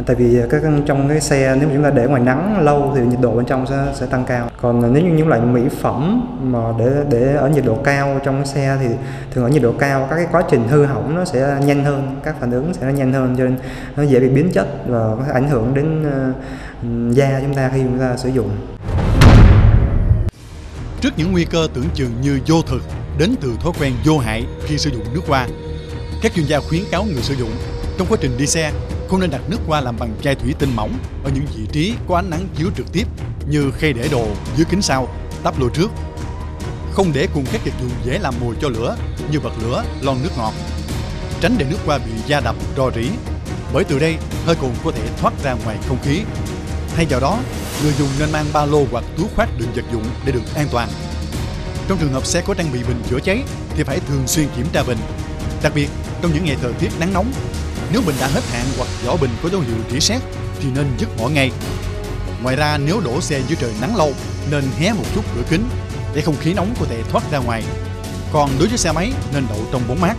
Tại vì các trong cái xe nếu mà chúng ta để ngoài nắng lâu thì nhiệt độ bên trong sẽ sẽ tăng cao. Còn nếu như những loại mỹ phẩm mà để để ở nhiệt độ cao trong cái xe thì thường ở nhiệt độ cao các cái quá trình hư hỏng nó sẽ nhanh hơn các phản ứng sẽ nhanh hơn cho nên nó dễ bị biến chất và có thể ảnh hưởng đến uh, da chúng ta khi chúng ta sử dụng Trước những nguy cơ tưởng chừng như vô thực đến từ thói quen vô hại khi sử dụng nước hoa, các chuyên gia khuyến cáo người sử dụng trong quá trình đi xe không nên đặt nước hoa làm bằng chai thủy tinh mỏng ở những vị trí có ánh nắng chiếu trực tiếp như khay để đồ dưới kính sau, tắp lô trước. Không để cùng các vật dụng dễ làm mùi cho lửa như bật lửa, lon nước ngọt. Tránh để nước hoa bị da đập, rò rỉ, bởi từ đây hơi cồn có thể thoát ra ngoài không khí. Thay vào đó, người dùng nên mang ba lô hoặc túi khoác đựng vật dụng để được an toàn. Trong trường hợp xe có trang bị bình chữa cháy thì phải thường xuyên kiểm tra bình. Đặc biệt, trong những ngày thời tiết nắng nóng, nếu bình đã hết hạn hoặc vỏ bình có dấu hiệu rỉ sét thì nên dứt bỏ ngay. Ngoài ra nếu đổ xe dưới trời nắng lâu nên hé một chút cửa kính để không khí nóng có thể thoát ra ngoài. Còn đối với xe máy nên đậu trong bóng mát.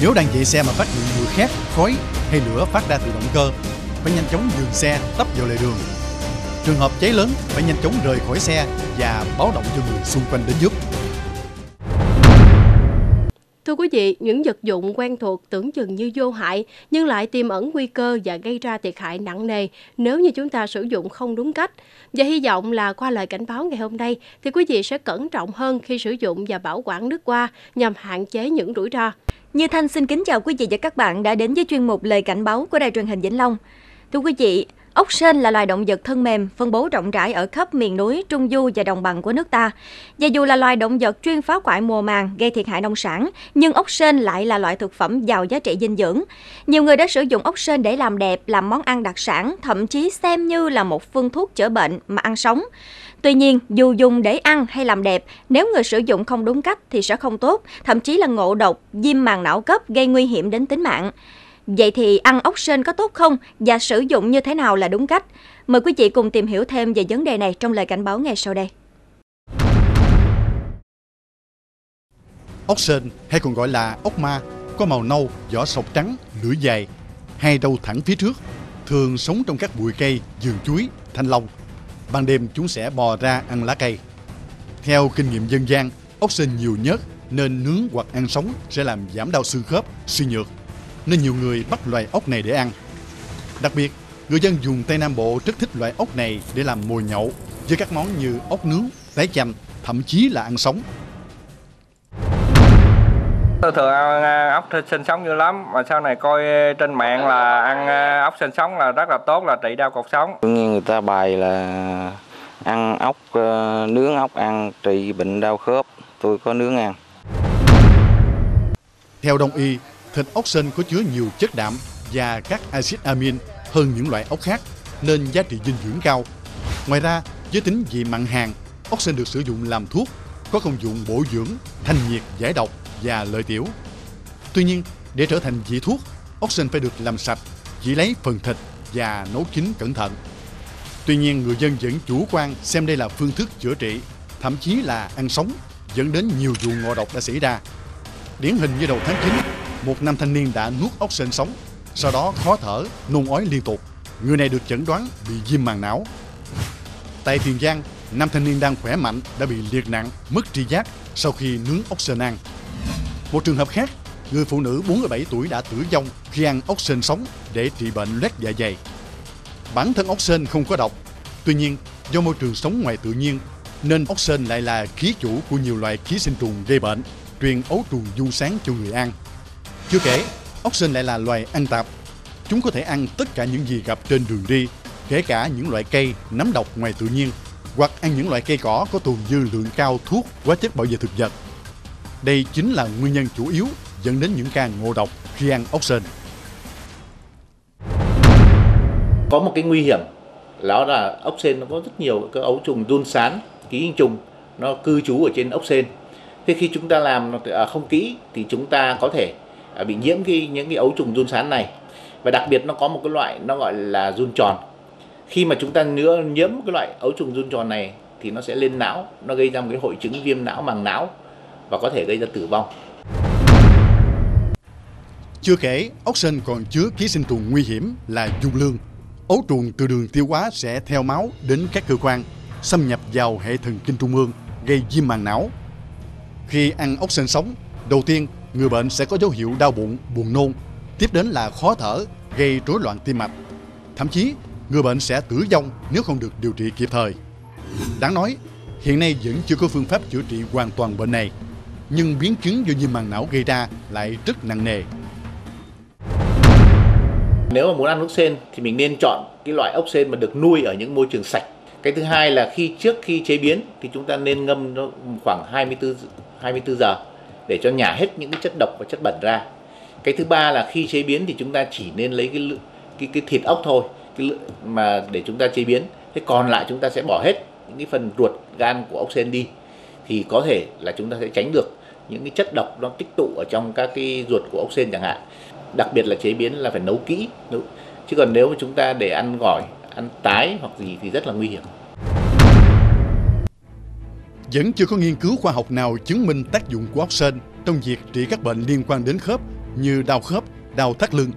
Nếu đang chạy xe mà phát hiện mùi khét, khói hay lửa phát ra từ động cơ, phải nhanh chóng dừng xe tấp vào lề đường. Trường hợp cháy lớn phải nhanh chóng rời khỏi xe và báo động cho người xung quanh đến giúp. Thưa quý vị, những vật dụng quen thuộc tưởng chừng như vô hại nhưng lại tiềm ẩn nguy cơ và gây ra thiệt hại nặng nề nếu như chúng ta sử dụng không đúng cách. Và hy vọng là qua lời cảnh báo ngày hôm nay thì quý vị sẽ cẩn trọng hơn khi sử dụng và bảo quản nước hoa nhằm hạn chế những rủi ro. Như Thanh xin kính chào quý vị và các bạn đã đến với chuyên mục lời cảnh báo của Đài truyền hình Vĩnh Long. Thưa quý vị, Ốc sên là loài động vật thân mềm, phân bố rộng rãi ở khắp miền núi, trung du và đồng bằng của nước ta. Và dù là loài động vật chuyên phá hoại mùa màng, gây thiệt hại nông sản, nhưng ốc sên lại là loại thực phẩm giàu giá trị dinh dưỡng. Nhiều người đã sử dụng ốc sên để làm đẹp, làm món ăn đặc sản, thậm chí xem như là một phương thuốc chữa bệnh mà ăn sống. Tuy nhiên, dù dùng để ăn hay làm đẹp, nếu người sử dụng không đúng cách thì sẽ không tốt, thậm chí là ngộ độc, viêm màng não cấp gây nguy hiểm đến tính mạng. Vậy thì ăn ốc sên có tốt không và sử dụng như thế nào là đúng cách? Mời quý vị cùng tìm hiểu thêm về vấn đề này trong lời cảnh báo ngay sau đây. Ốc sên hay còn gọi là ốc ma có màu nâu, vỏ sọc trắng, lưỡi dài, hai đầu thẳng phía trước, thường sống trong các bụi cây, vườn chuối, thanh long. Ban đêm chúng sẽ bò ra ăn lá cây. Theo kinh nghiệm dân gian, ốc sên nhiều nhất nên nướng hoặc ăn sống sẽ làm giảm đau xương khớp, suy nhược nên nhiều người bắt loài ốc này để ăn. Đặc biệt, người dân dùng Tây Nam Bộ rất thích loại ốc này để làm mồi nhậu với các món như ốc nướng, tái chanh, thậm chí là ăn sống. Tôi thường ăn ốc sinh sống dữ lắm, mà sau này coi trên mạng là ăn ốc sinh sống là rất là tốt, là trị đau cột sống. Như người ta bài là ăn ốc, ờ, nướng ốc ăn trị bệnh đau khớp, tôi có nướng ăn. Theo đông y, thịt ốc sên có chứa nhiều chất đạm và các axit amin hơn những loại ốc khác nên giá trị dinh dưỡng cao. Ngoài ra, với tính vị mặn hàng, ốc sên được sử dụng làm thuốc, có công dụng bổ dưỡng, thanh nhiệt, giải độc và lợi tiểu. Tuy nhiên, để trở thành vị thuốc, ốc sên phải được làm sạch, chỉ lấy phần thịt và nấu chín cẩn thận. Tuy nhiên, người dân vẫn chủ quan xem đây là phương thức chữa trị, thậm chí là ăn sống, dẫn đến nhiều vụ ngộ độc đã xảy ra. Điển hình như đầu tháng 9, một nam thanh niên đã nuốt ốc sên sống, sau đó khó thở, nôn ói liên tục. Người này được chẩn đoán bị viêm màng não. Tại Tiền Giang, nam thanh niên đang khỏe mạnh đã bị liệt nặng, mất tri giác sau khi nướng ốc sên ăn. Một trường hợp khác, người phụ nữ 47 tuổi đã tử vong khi ăn ốc sên sống để trị bệnh loét dạ dày. Bản thân ốc sên không có độc, tuy nhiên do môi trường sống ngoài tự nhiên nên ốc sên lại là khí chủ của nhiều loại ký sinh trùng gây bệnh, truyền ấu trùng du sáng cho người ăn. Chưa kể, ốc sên lại là loài ăn tạp. Chúng có thể ăn tất cả những gì gặp trên đường đi, kể cả những loại cây, nấm độc ngoài tự nhiên, hoặc ăn những loại cây cỏ có tồn dư lượng cao thuốc, hóa chất bảo vệ thực vật. Đây chính là nguyên nhân chủ yếu dẫn đến những ca ngộ độc khi ăn ốc sên. Có một cái nguy hiểm đó là ốc sên nó có rất nhiều các ấu trùng đun sán, ký sinh trùng nó cư trú ở trên ốc sên. Thế khi chúng ta làm à, không kỹ thì chúng ta có thể À, bị nhiễm cái những cái ấu trùng run sán này. Và đặc biệt nó có một cái loại nó gọi là run tròn. Khi mà chúng ta nữa nhiễm cái loại ấu trùng run tròn này thì nó sẽ lên não, nó gây ra một cái hội chứng viêm não màng não và có thể gây ra tử vong. Chưa kể, ốc sên còn chứa ký sinh trùng nguy hiểm là dung lương. Ấu trùng từ đường tiêu hóa sẽ theo máu đến các cơ quan, xâm nhập vào hệ thần kinh trung ương, gây viêm màng não. Khi ăn ốc sên sống, đầu tiên người bệnh sẽ có dấu hiệu đau bụng, buồn nôn, tiếp đến là khó thở, gây rối loạn tim mạch. Thậm chí, người bệnh sẽ tử vong nếu không được điều trị kịp thời. Đáng nói, hiện nay vẫn chưa có phương pháp chữa trị hoàn toàn bệnh này, nhưng biến chứng do viêm màng não gây ra lại rất nặng nề. Nếu mà muốn ăn ốc sên thì mình nên chọn cái loại ốc sên mà được nuôi ở những môi trường sạch. Cái thứ hai là khi trước khi chế biến thì chúng ta nên ngâm nó khoảng 24 24 giờ để cho nhả hết những cái chất độc và chất bẩn ra. Cái thứ ba là khi chế biến thì chúng ta chỉ nên lấy cái cái cái thịt ốc thôi, cái mà để chúng ta chế biến. Thế còn lại chúng ta sẽ bỏ hết những cái phần ruột gan của ốc sên đi thì có thể là chúng ta sẽ tránh được những cái chất độc nó tích tụ ở trong các cái ruột của ốc sên chẳng hạn đặc biệt là chế biến là phải nấu kỹ chứ còn nếu mà chúng ta để ăn gỏi ăn tái hoặc gì thì rất là nguy hiểm vẫn chưa có nghiên cứu khoa học nào chứng minh tác dụng của ốc sên trong việc trị các bệnh liên quan đến khớp như đau khớp, đau thắt lưng.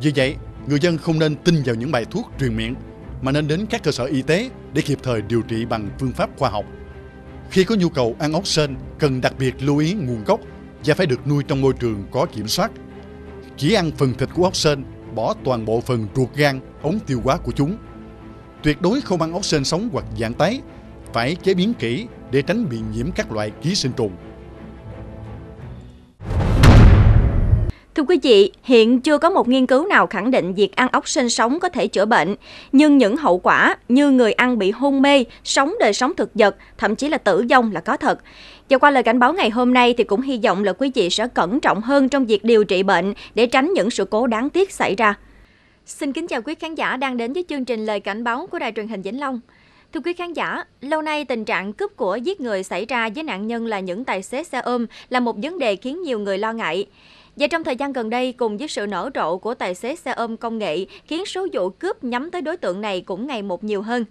Vì vậy, người dân không nên tin vào những bài thuốc truyền miệng mà nên đến các cơ sở y tế để kịp thời điều trị bằng phương pháp khoa học. Khi có nhu cầu ăn ốc sên, cần đặc biệt lưu ý nguồn gốc và phải được nuôi trong môi trường có kiểm soát. Chỉ ăn phần thịt của ốc sên, bỏ toàn bộ phần ruột gan, ống tiêu hóa của chúng. Tuyệt đối không ăn ốc sên sống hoặc dạng tái, phải chế biến kỹ để tránh bị nhiễm các loại ký sinh trùng. Thưa quý vị, hiện chưa có một nghiên cứu nào khẳng định việc ăn ốc sinh sống có thể chữa bệnh, nhưng những hậu quả như người ăn bị hôn mê, sống đời sống thực vật, thậm chí là tử vong là có thật. Và qua lời cảnh báo ngày hôm nay thì cũng hy vọng là quý vị sẽ cẩn trọng hơn trong việc điều trị bệnh để tránh những sự cố đáng tiếc xảy ra. Xin kính chào quý khán giả đang đến với chương trình lời cảnh báo của Đài truyền hình Vĩnh Long. Thưa quý khán giả, lâu nay tình trạng cướp của giết người xảy ra với nạn nhân là những tài xế xe ôm là một vấn đề khiến nhiều người lo ngại. Và trong thời gian gần đây, cùng với sự nở rộ của tài xế xe ôm công nghệ, khiến số vụ cướp nhắm tới đối tượng này cũng ngày một nhiều hơn.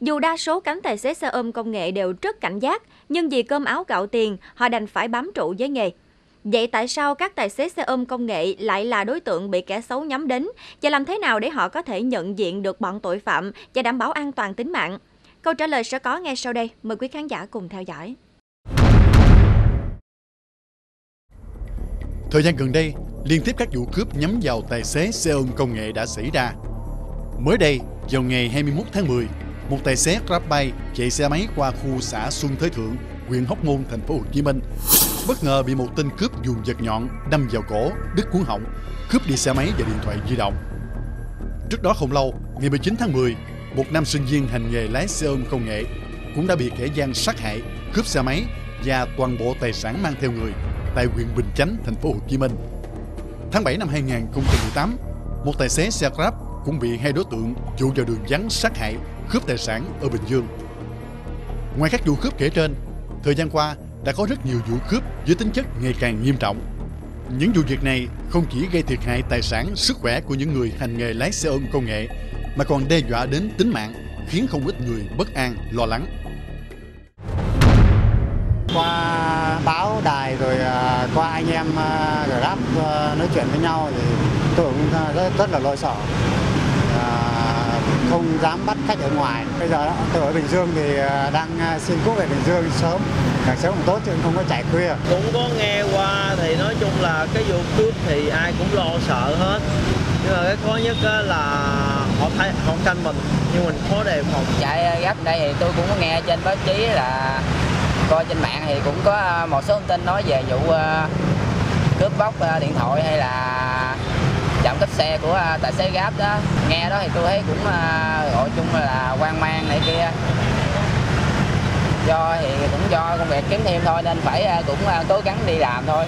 Dù đa số cánh tài xế xe ôm công nghệ đều rất cảnh giác, nhưng vì cơm áo gạo tiền, họ đành phải bám trụ với nghề. Vậy tại sao các tài xế xe ôm công nghệ lại là đối tượng bị kẻ xấu nhắm đến? Và làm thế nào để họ có thể nhận diện được bọn tội phạm và đảm bảo an toàn tính mạng? Câu trả lời sẽ có ngay sau đây. Mời quý khán giả cùng theo dõi. Thời gian gần đây, liên tiếp các vụ cướp nhắm vào tài xế xe ôm công nghệ đã xảy ra. Mới đây, vào ngày 21 tháng 10, một tài xế GrabBike chạy xe máy qua khu xã Xuân Thới Thượng, huyện Hóc Môn, thành phố Hồ Chí Minh, bất ngờ bị một tên cướp dùng vật nhọn đâm vào cổ, đứt cuốn họng, cướp đi xe máy và điện thoại di động. Trước đó không lâu, ngày 19 tháng 10, một nam sinh viên hành nghề lái xe ôm công nghệ cũng đã bị kẻ gian sát hại, cướp xe máy và toàn bộ tài sản mang theo người tại huyện Bình Chánh, thành phố Hồ Chí Minh. Tháng 7 năm 2018, một tài xế xe Grab cũng bị hai đối tượng dụ vào đường vắng sát hại, cướp tài sản ở Bình Dương. Ngoài các vụ cướp kể trên, thời gian qua đã có rất nhiều vụ cướp với tính chất ngày càng nghiêm trọng. Những vụ việc này không chỉ gây thiệt hại tài sản, sức khỏe của những người hành nghề lái xe ôm công nghệ, mà còn đe dọa đến tính mạng, khiến không ít người bất an, lo lắng. Qua báo đài rồi uh, qua anh em uh, Grab uh, nói chuyện với nhau thì tôi cũng rất, rất là lo sợ. Không dám bắt khách ở ngoài. Bây giờ tôi ở Bình Dương thì đang xin cút về Bình Dương sớm, càng sớm càng tốt chứ không có chạy khuya. Cũng có nghe qua thì nói chung là cái vụ cướp thì ai cũng lo sợ hết. Nhưng mà cái khó nhất là họ thấy họ canh mình nhưng mình khó đề phòng. Chạy gấp đây thì tôi cũng có nghe trên báo chí là coi trên mạng thì cũng có một số thông tin nói về vụ cướp bóc điện thoại hay là chậm cắp xe của tài xế Grab đó. Nghe đó thì tôi thấy cũng gọi chung là quan mang này kia. Do thì cũng do công việc kiếm thêm thôi nên phải cũng cố gắng đi làm thôi.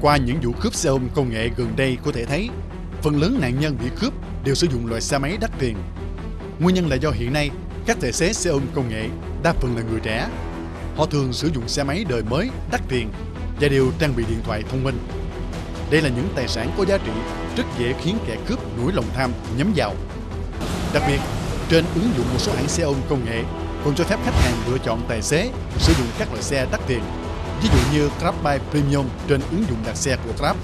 Qua những vụ cướp xe ôm công nghệ gần đây có thể thấy phần lớn nạn nhân bị cướp đều sử dụng loại xe máy đắt tiền. Nguyên nhân là do hiện nay các tài xế xe ôm công nghệ đa phần là người trẻ. Họ thường sử dụng xe máy đời mới, đắt tiền và đều trang bị điện thoại thông minh. Đây là những tài sản có giá trị rất dễ khiến kẻ cướp nổi lòng tham nhắm vào. Đặc biệt, trên ứng dụng một số hãng xe ôm công nghệ còn cho phép khách hàng lựa chọn tài xế sử dụng các loại xe đắt tiền ví dụ như GrabBuy Premium trên ứng dụng đặt xe của Grab.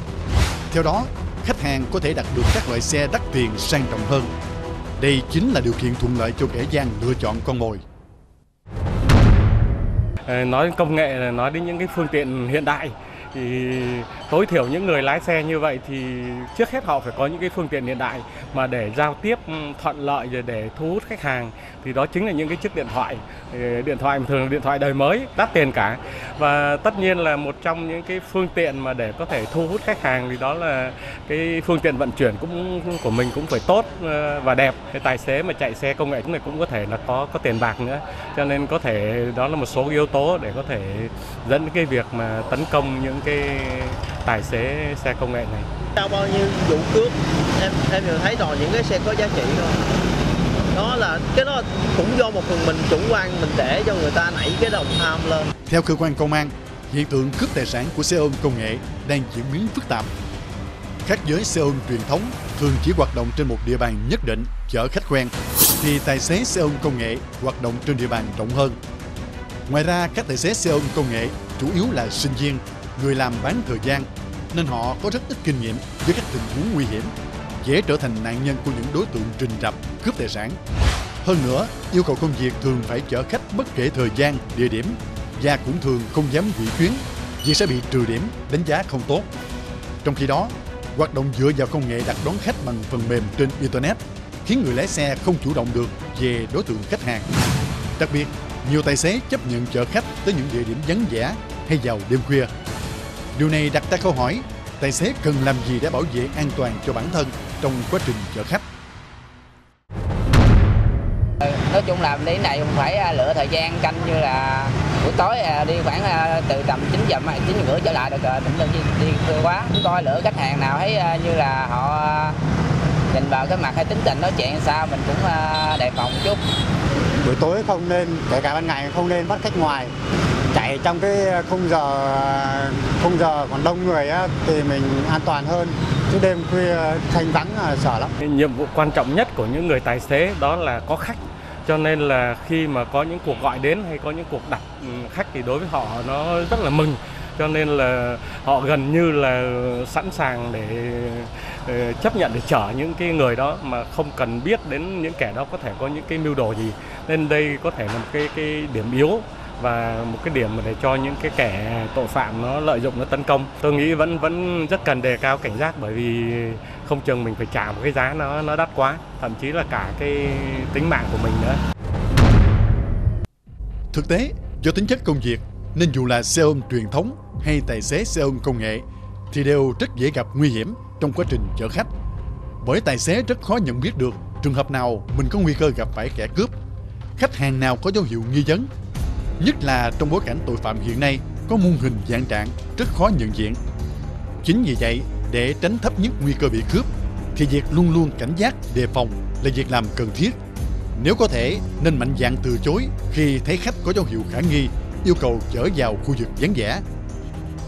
Theo đó, khách hàng có thể đặt được các loại xe đắt tiền sang trọng hơn. Đây chính là điều kiện thuận lợi cho kẻ gian lựa chọn con mồi. Ờ, nói công nghệ là nói đến những cái phương tiện hiện đại thì tối thiểu những người lái xe như vậy thì trước hết họ phải có những cái phương tiện hiện đại mà để giao tiếp ừ, thuận lợi rồi để thu hút khách hàng. Thì đó chính là những cái chiếc điện thoại ừ, điện thoại thường là điện thoại đời mới, đắt tiền cả. Và tất nhiên là một trong những cái phương tiện mà để có thể thu hút khách hàng thì đó là cái phương tiện vận chuyển cũng của mình cũng phải tốt ừ, và đẹp. Cái tài xế mà chạy xe công nghệ chúng này cũng có thể là có có tiền bạc nữa. Cho nên có thể đó là một số yếu tố để có thể dẫn đến cái việc mà tấn công những cái tài xế xe công nghệ này. Sau bao nhiêu vụ cướp em em đều thấy rồi những cái xe có giá trị thôi. Đó là cái đó cũng do một phần mình chủ quan mình để cho người ta nảy cái đồng tham lên. Theo cơ quan công an, hiện tượng cướp tài sản của xe ôm công nghệ đang diễn biến phức tạp. Khác với xe ôm truyền thống thường chỉ hoạt động trên một địa bàn nhất định chở khách quen, thì tài xế xe ôm công nghệ hoạt động trên địa bàn rộng hơn. Ngoài ra, các tài xế xe ôm công nghệ chủ yếu là sinh viên người làm bán thời gian nên họ có rất ít kinh nghiệm với các tình huống nguy hiểm, dễ trở thành nạn nhân của những đối tượng trình rập cướp tài sản. Hơn nữa, yêu cầu công việc thường phải chở khách bất kể thời gian, địa điểm và cũng thường không dám hủy chuyến vì sẽ bị trừ điểm, đánh giá không tốt. Trong khi đó, hoạt động dựa vào công nghệ đặt đón khách bằng phần mềm trên Internet khiến người lái xe không chủ động được về đối tượng khách hàng. Đặc biệt, nhiều tài xế chấp nhận chở khách tới những địa điểm vắng vẻ hay vào đêm khuya Điều này đặt ra câu hỏi, tài xế cần làm gì để bảo vệ an toàn cho bản thân trong quá trình chở khách? Nói chung là đến này cũng phải à, lựa thời gian canh như là buổi tối à, đi khoảng à, từ tầm 9 giờ 9 giờ rưỡi trở lại được rồi, đừng đi, đi khuya quá. Chúng coi lựa khách hàng nào thấy như là họ nhìn vào cái mặt hay tính tình nói chuyện sao mình cũng đề phòng một chút. Buổi tối không nên, kể cả ban ngày không nên bắt khách ngoài chạy trong cái khung giờ khung giờ còn đông người á, thì mình an toàn hơn. Chứ đêm khuya thanh vắng là sợ lắm. Nhiệm vụ quan trọng nhất của những người tài xế đó là có khách. Cho nên là khi mà có những cuộc gọi đến hay có những cuộc đặt ừ, khách thì đối với họ nó rất là mừng. Cho nên là họ gần như là sẵn sàng để ờ, chấp nhận để chở những cái người đó mà không cần biết đến những kẻ đó có thể có những cái mưu đồ gì. Nên đây có thể là một cái cái điểm yếu và một cái điểm mà để cho những cái kẻ tội phạm nó lợi dụng, nó tấn công, tôi nghĩ vẫn vẫn rất cần đề cao cảnh giác bởi vì không chừng mình phải trả một cái giá nó nó đắt quá, thậm chí là cả cái tính mạng của mình nữa. Thực tế, do tính chất công việc, nên dù là xe ôm truyền thống hay tài xế xe ôm công nghệ thì đều rất dễ gặp nguy hiểm trong quá trình chở khách. Bởi tài xế rất khó nhận biết được trường hợp nào mình có nguy cơ gặp phải kẻ cướp. Khách hàng nào có dấu hiệu nghi vấn Nhất là trong bối cảnh tội phạm hiện nay có muôn hình dạng trạng rất khó nhận diện. Chính vì vậy, để tránh thấp nhất nguy cơ bị cướp, thì việc luôn luôn cảnh giác, đề phòng là việc làm cần thiết. Nếu có thể, nên mạnh dạn từ chối khi thấy khách có dấu hiệu khả nghi, yêu cầu chở vào khu vực vắng vẻ.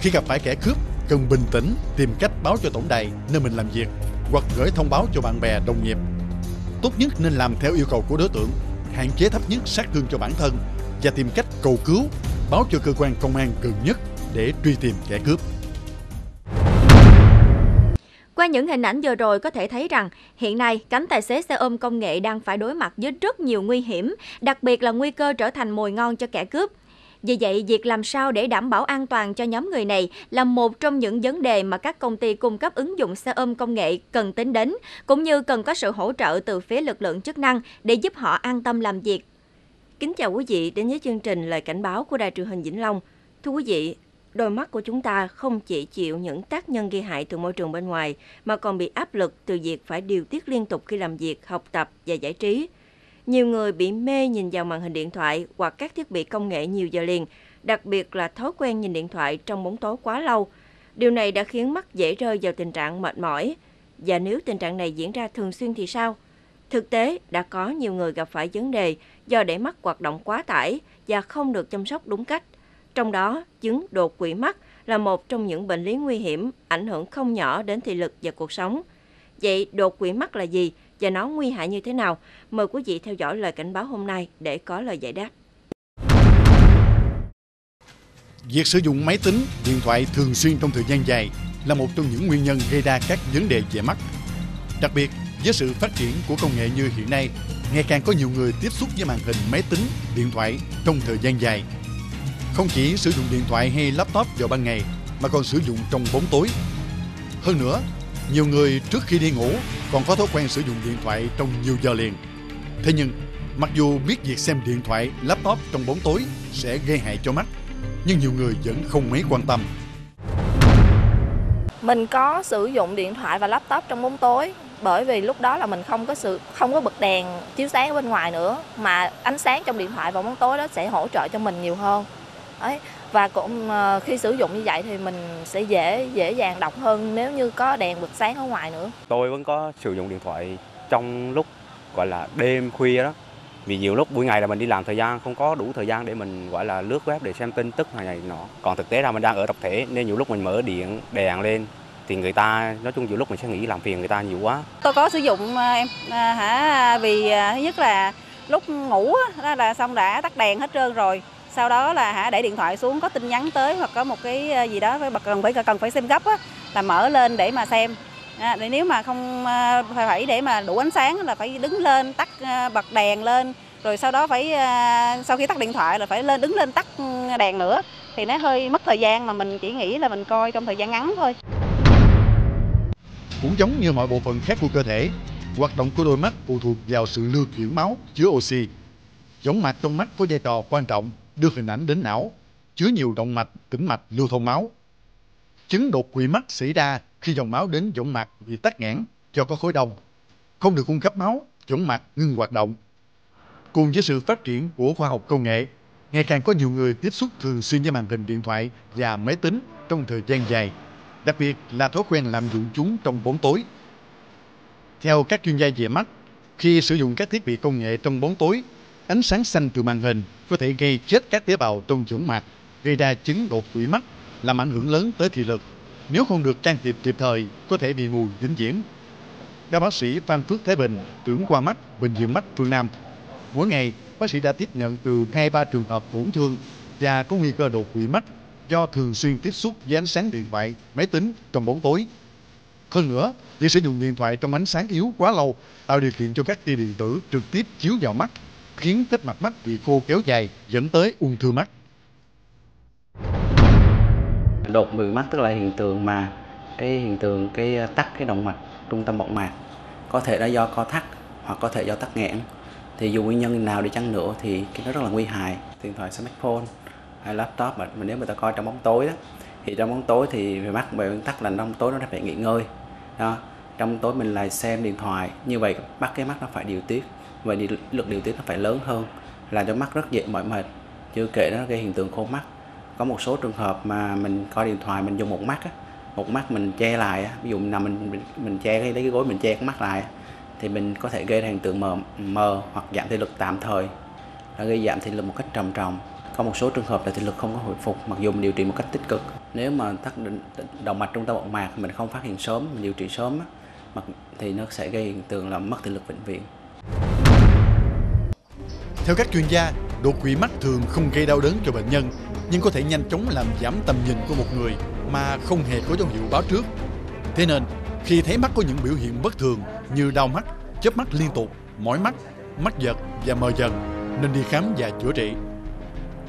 Khi gặp phải kẻ cướp, cần bình tĩnh tìm cách báo cho tổng đài nơi mình làm việc hoặc gửi thông báo cho bạn bè đồng nghiệp. Tốt nhất nên làm theo yêu cầu của đối tượng, hạn chế thấp nhất sát thương cho bản thân và tìm cách cầu cứu, báo cho cơ quan công an gần nhất để truy tìm kẻ cướp. Qua những hình ảnh vừa rồi có thể thấy rằng hiện nay cánh tài xế xe ôm công nghệ đang phải đối mặt với rất nhiều nguy hiểm, đặc biệt là nguy cơ trở thành mồi ngon cho kẻ cướp. Vì vậy, việc làm sao để đảm bảo an toàn cho nhóm người này là một trong những vấn đề mà các công ty cung cấp ứng dụng xe ôm công nghệ cần tính đến, cũng như cần có sự hỗ trợ từ phía lực lượng chức năng để giúp họ an tâm làm việc Kính chào quý vị đến với chương trình Lời Cảnh báo của Đài truyền hình Vĩnh Long. Thưa quý vị, đôi mắt của chúng ta không chỉ chịu những tác nhân gây hại từ môi trường bên ngoài mà còn bị áp lực từ việc phải điều tiết liên tục khi làm việc, học tập và giải trí. Nhiều người bị mê nhìn vào màn hình điện thoại hoặc các thiết bị công nghệ nhiều giờ liền, đặc biệt là thói quen nhìn điện thoại trong bóng tối quá lâu. Điều này đã khiến mắt dễ rơi vào tình trạng mệt mỏi. Và nếu tình trạng này diễn ra thường xuyên thì sao? Thực tế, đã có nhiều người gặp phải vấn đề do để mắt hoạt động quá tải và không được chăm sóc đúng cách. Trong đó, chứng đột quỵ mắt là một trong những bệnh lý nguy hiểm, ảnh hưởng không nhỏ đến thị lực và cuộc sống. Vậy đột quỵ mắt là gì và nó nguy hại như thế nào? Mời quý vị theo dõi lời cảnh báo hôm nay để có lời giải đáp. Việc sử dụng máy tính, điện thoại thường xuyên trong thời gian dài là một trong những nguyên nhân gây ra các vấn đề về mắt. Đặc biệt, với sự phát triển của công nghệ như hiện nay, ngày càng có nhiều người tiếp xúc với màn hình máy tính, điện thoại trong thời gian dài. Không chỉ sử dụng điện thoại hay laptop vào ban ngày mà còn sử dụng trong bóng tối. Hơn nữa, nhiều người trước khi đi ngủ còn có thói quen sử dụng điện thoại trong nhiều giờ liền. Thế nhưng, mặc dù biết việc xem điện thoại, laptop trong bóng tối sẽ gây hại cho mắt, nhưng nhiều người vẫn không mấy quan tâm. Mình có sử dụng điện thoại và laptop trong bóng tối bởi vì lúc đó là mình không có sự, không có bật đèn chiếu sáng ở bên ngoài nữa, mà ánh sáng trong điện thoại vào bóng tối đó sẽ hỗ trợ cho mình nhiều hơn. Ấy và cũng ờ, khi sử dụng như vậy thì mình sẽ dễ dễ dàng đọc hơn nếu như có đèn bật sáng ở ngoài nữa. Tôi vẫn có sử dụng điện thoại trong lúc, gọi là, đêm khuya đó. Vì nhiều lúc buổi ngày là mình đi làm thời gian, không có đủ thời gian để mình, gọi là, lướt web để xem tin tức này này nọ. Còn thực tế là mình đang ở tập thể nên nhiều lúc mình mở điện, đèn lên thì người ta nói chung nhiều lúc mình sẽ nghĩ làm phiền người ta nhiều quá. Tôi có sử dụng ờ, em à, hả vì à, thứ nhất là lúc ngủ đó là xong đã tắt đèn hết trơn rồi. Sau đó là hả để điện thoại xuống có tin nhắn tới hoặc có một cái ờ, gì đó phải cần phải cần phải xem gấp á là mở lên để mà xem. À, để nếu mà không ờ, phải phải để mà đủ ánh sáng là phải đứng lên tắt bật đèn lên. Rồi sau đó phải sau khi tắt điện thoại là phải lên đứng lên tắt ừ, đèn nữa. Thì nó hơi mất thời gian mà mình chỉ nghĩ là mình coi trong thời gian ngắn thôi cũng giống như mọi bộ phận khác của cơ thể, hoạt động của đôi mắt phụ thuộc vào sự lưu chuyển máu chứa oxy. Giống mạch trong mắt có vai trò quan trọng đưa hình ảnh đến não, chứa nhiều động mạch, tĩnh mạch lưu thông máu. Chứng đột quỵ mắt xảy ra khi dòng máu đến võng mạc bị tắc nghẽn do có khối đông, không được cung cấp máu, võng mạc ngừng hoạt động. Cùng với sự phát triển của khoa học công nghệ, ngày càng có nhiều người tiếp xúc thường xuyên với màn hình điện thoại và máy tính trong thời gian dài đặc biệt là thói quen lạm dụng chúng trong bóng tối. Theo các chuyên gia về mắt, khi sử dụng các thiết bị công nghệ trong bóng tối, ánh sáng xanh từ màn hình có thể gây chết các tế bào trong chuẩn mạc, gây ra chứng đột quỵ mắt, làm ảnh hưởng lớn tới thị lực. Nếu không được can thiệp kịp thời, có thể bị mù vĩnh viễn. Các bác sĩ Phan Phước Thái Bình, trưởng khoa mắt Bệnh viện Mắt Phương Nam, mỗi ngày bác sĩ đã tiếp nhận từ 2-3 trường hợp tổn thương và có nguy cơ đột quỵ mắt do thường xuyên tiếp xúc với ánh sáng điện thoại, máy tính trong bóng tối. Hơn nữa, việc sử dụng điện thoại trong ánh sáng yếu quá lâu tạo điều kiện cho các tia điện tử trực tiếp chiếu vào mắt, khiến kết mặt mắt bị khô kéo dài dẫn tới ung thư mắt. Đột quỵ mắt tức là hiện tượng mà cái hiện tượng cái ờ, tắc cái động mạch trung tâm bọng mạc có thể là do co thắt hoặc có thể do tắc nghẽn thì dù nguyên nhân nào đi chăng nữa thì cái nó rất là nguy hại điện thoại smartphone laptop mà nếu người ta coi trong bóng tối đó thì trong bóng tối thì về mắt về nguyên tắc là trong tối nó phải nghỉ ngơi đó. Trong tối mình lại xem điện thoại như vậy mắt cái mắt nó phải điều tiết và đi, lực điều tiết nó phải lớn hơn làm cho mắt rất dễ mỏi mệt. Chưa kể nó gây hiện tượng khô mắt. Có một số trường hợp mà mình coi điện thoại mình dùng một mắt á, một mắt mình che lại á, ví dụ nằm mình mình, mình che cái lấy cái gối mình che cái mắt lại thì mình có thể gây ra hiện tượng mờ mờ hoặc giảm thị lực tạm thời. Nó gây giảm thị lực một cách trầm trọng có một số trường hợp là thị lực không có hồi phục, mặc dù mình điều trị một cách tích cực. Nếu mà tắc động mạch trung tâm bọng mạc mình không phát hiện sớm, mình điều trị sớm thì nó sẽ gây hiện tượng là mất thị lực vĩnh viễn. Theo các chuyên gia, đột quỵ mắt thường không gây đau đớn cho bệnh nhân, nhưng có thể nhanh chóng làm giảm tầm nhìn của một người mà không hề có dấu hiệu báo trước. Thế nên, khi thấy mắt có những biểu hiện bất thường như đau mắt, chớp mắt liên tục, mỏi mắt mắt giật và mờ dần, nên đi khám và chữa trị.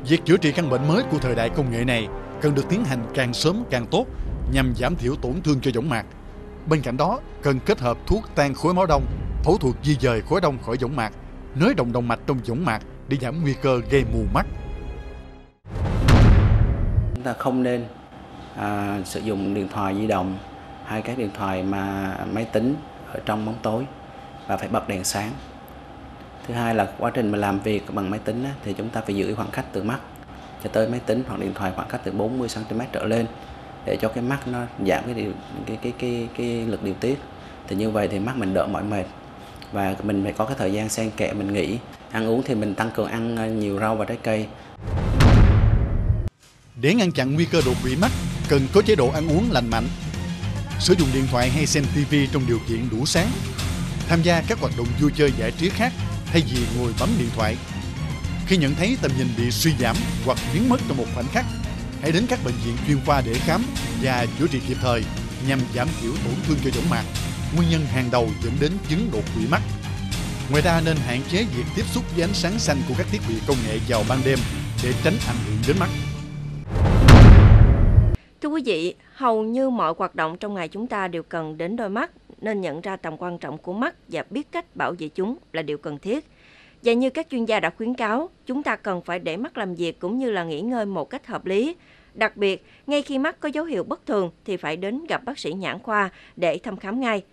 Việc chữa trị căn bệnh mới của thời đại công nghệ này cần được tiến hành càng sớm càng tốt nhằm giảm thiểu tổn thương cho võng mạc. Bên cạnh đó, cần kết hợp thuốc tan khối máu đông, phẫu thuật di dời khối đông khỏi võng mạc, nới động động mạch trong võng mạc để giảm nguy cơ gây mù mắt. chúng ta không nên à, sử dụng điện thoại di động hay các điện thoại mà máy tính ở trong bóng tối và phải bật đèn sáng thứ hai là quá trình mà làm việc bằng máy tính á, thì chúng ta phải giữ khoảng cách từ mắt cho tới máy tính hoặc điện thoại khoảng cách từ 40 cm trở lên để cho cái mắt nó giảm cái điều, cái, cái cái cái lực điều tiết. Thì như vậy thì mắt mình đỡ mỏi mệt và mình phải có cái thời gian xen kẽ mình nghỉ. Ăn uống thì mình tăng cường ăn ờ, nhiều rau và trái cây. Để ngăn chặn nguy cơ đột quỵ mắt cần có chế độ ăn uống lành mạnh. Sử dụng điện thoại hay xem TV trong điều kiện đủ sáng. Tham gia các hoạt động vui chơi giải trí khác thay vì ngồi bấm điện thoại. Khi nhận thấy tầm nhìn bị suy giảm hoặc biến mất trong một khoảnh khắc hãy đến các bệnh viện chuyên khoa để khám và chữa trị kịp thời nhằm giảm thiểu tổn thương cho võng mạc nguyên nhân hàng đầu dẫn đến chứng đột quỵ mắt. Ngoài ra nên hạn chế việc tiếp xúc với ánh sáng xanh của các thiết bị công nghệ vào ban đêm để tránh ảnh hưởng đến mắt. Thưa quý vị, hầu như mọi hoạt động trong ngày chúng ta đều cần đến đôi mắt, nên nhận ra tầm quan trọng của mắt và biết cách bảo vệ chúng là điều cần thiết. Và như các chuyên gia đã khuyến cáo, chúng ta cần phải để mắt làm việc cũng như là nghỉ ngơi một cách hợp lý. Đặc biệt, ngay khi mắt có dấu hiệu bất thường thì phải đến gặp bác sĩ nhãn khoa để thăm khám ngay.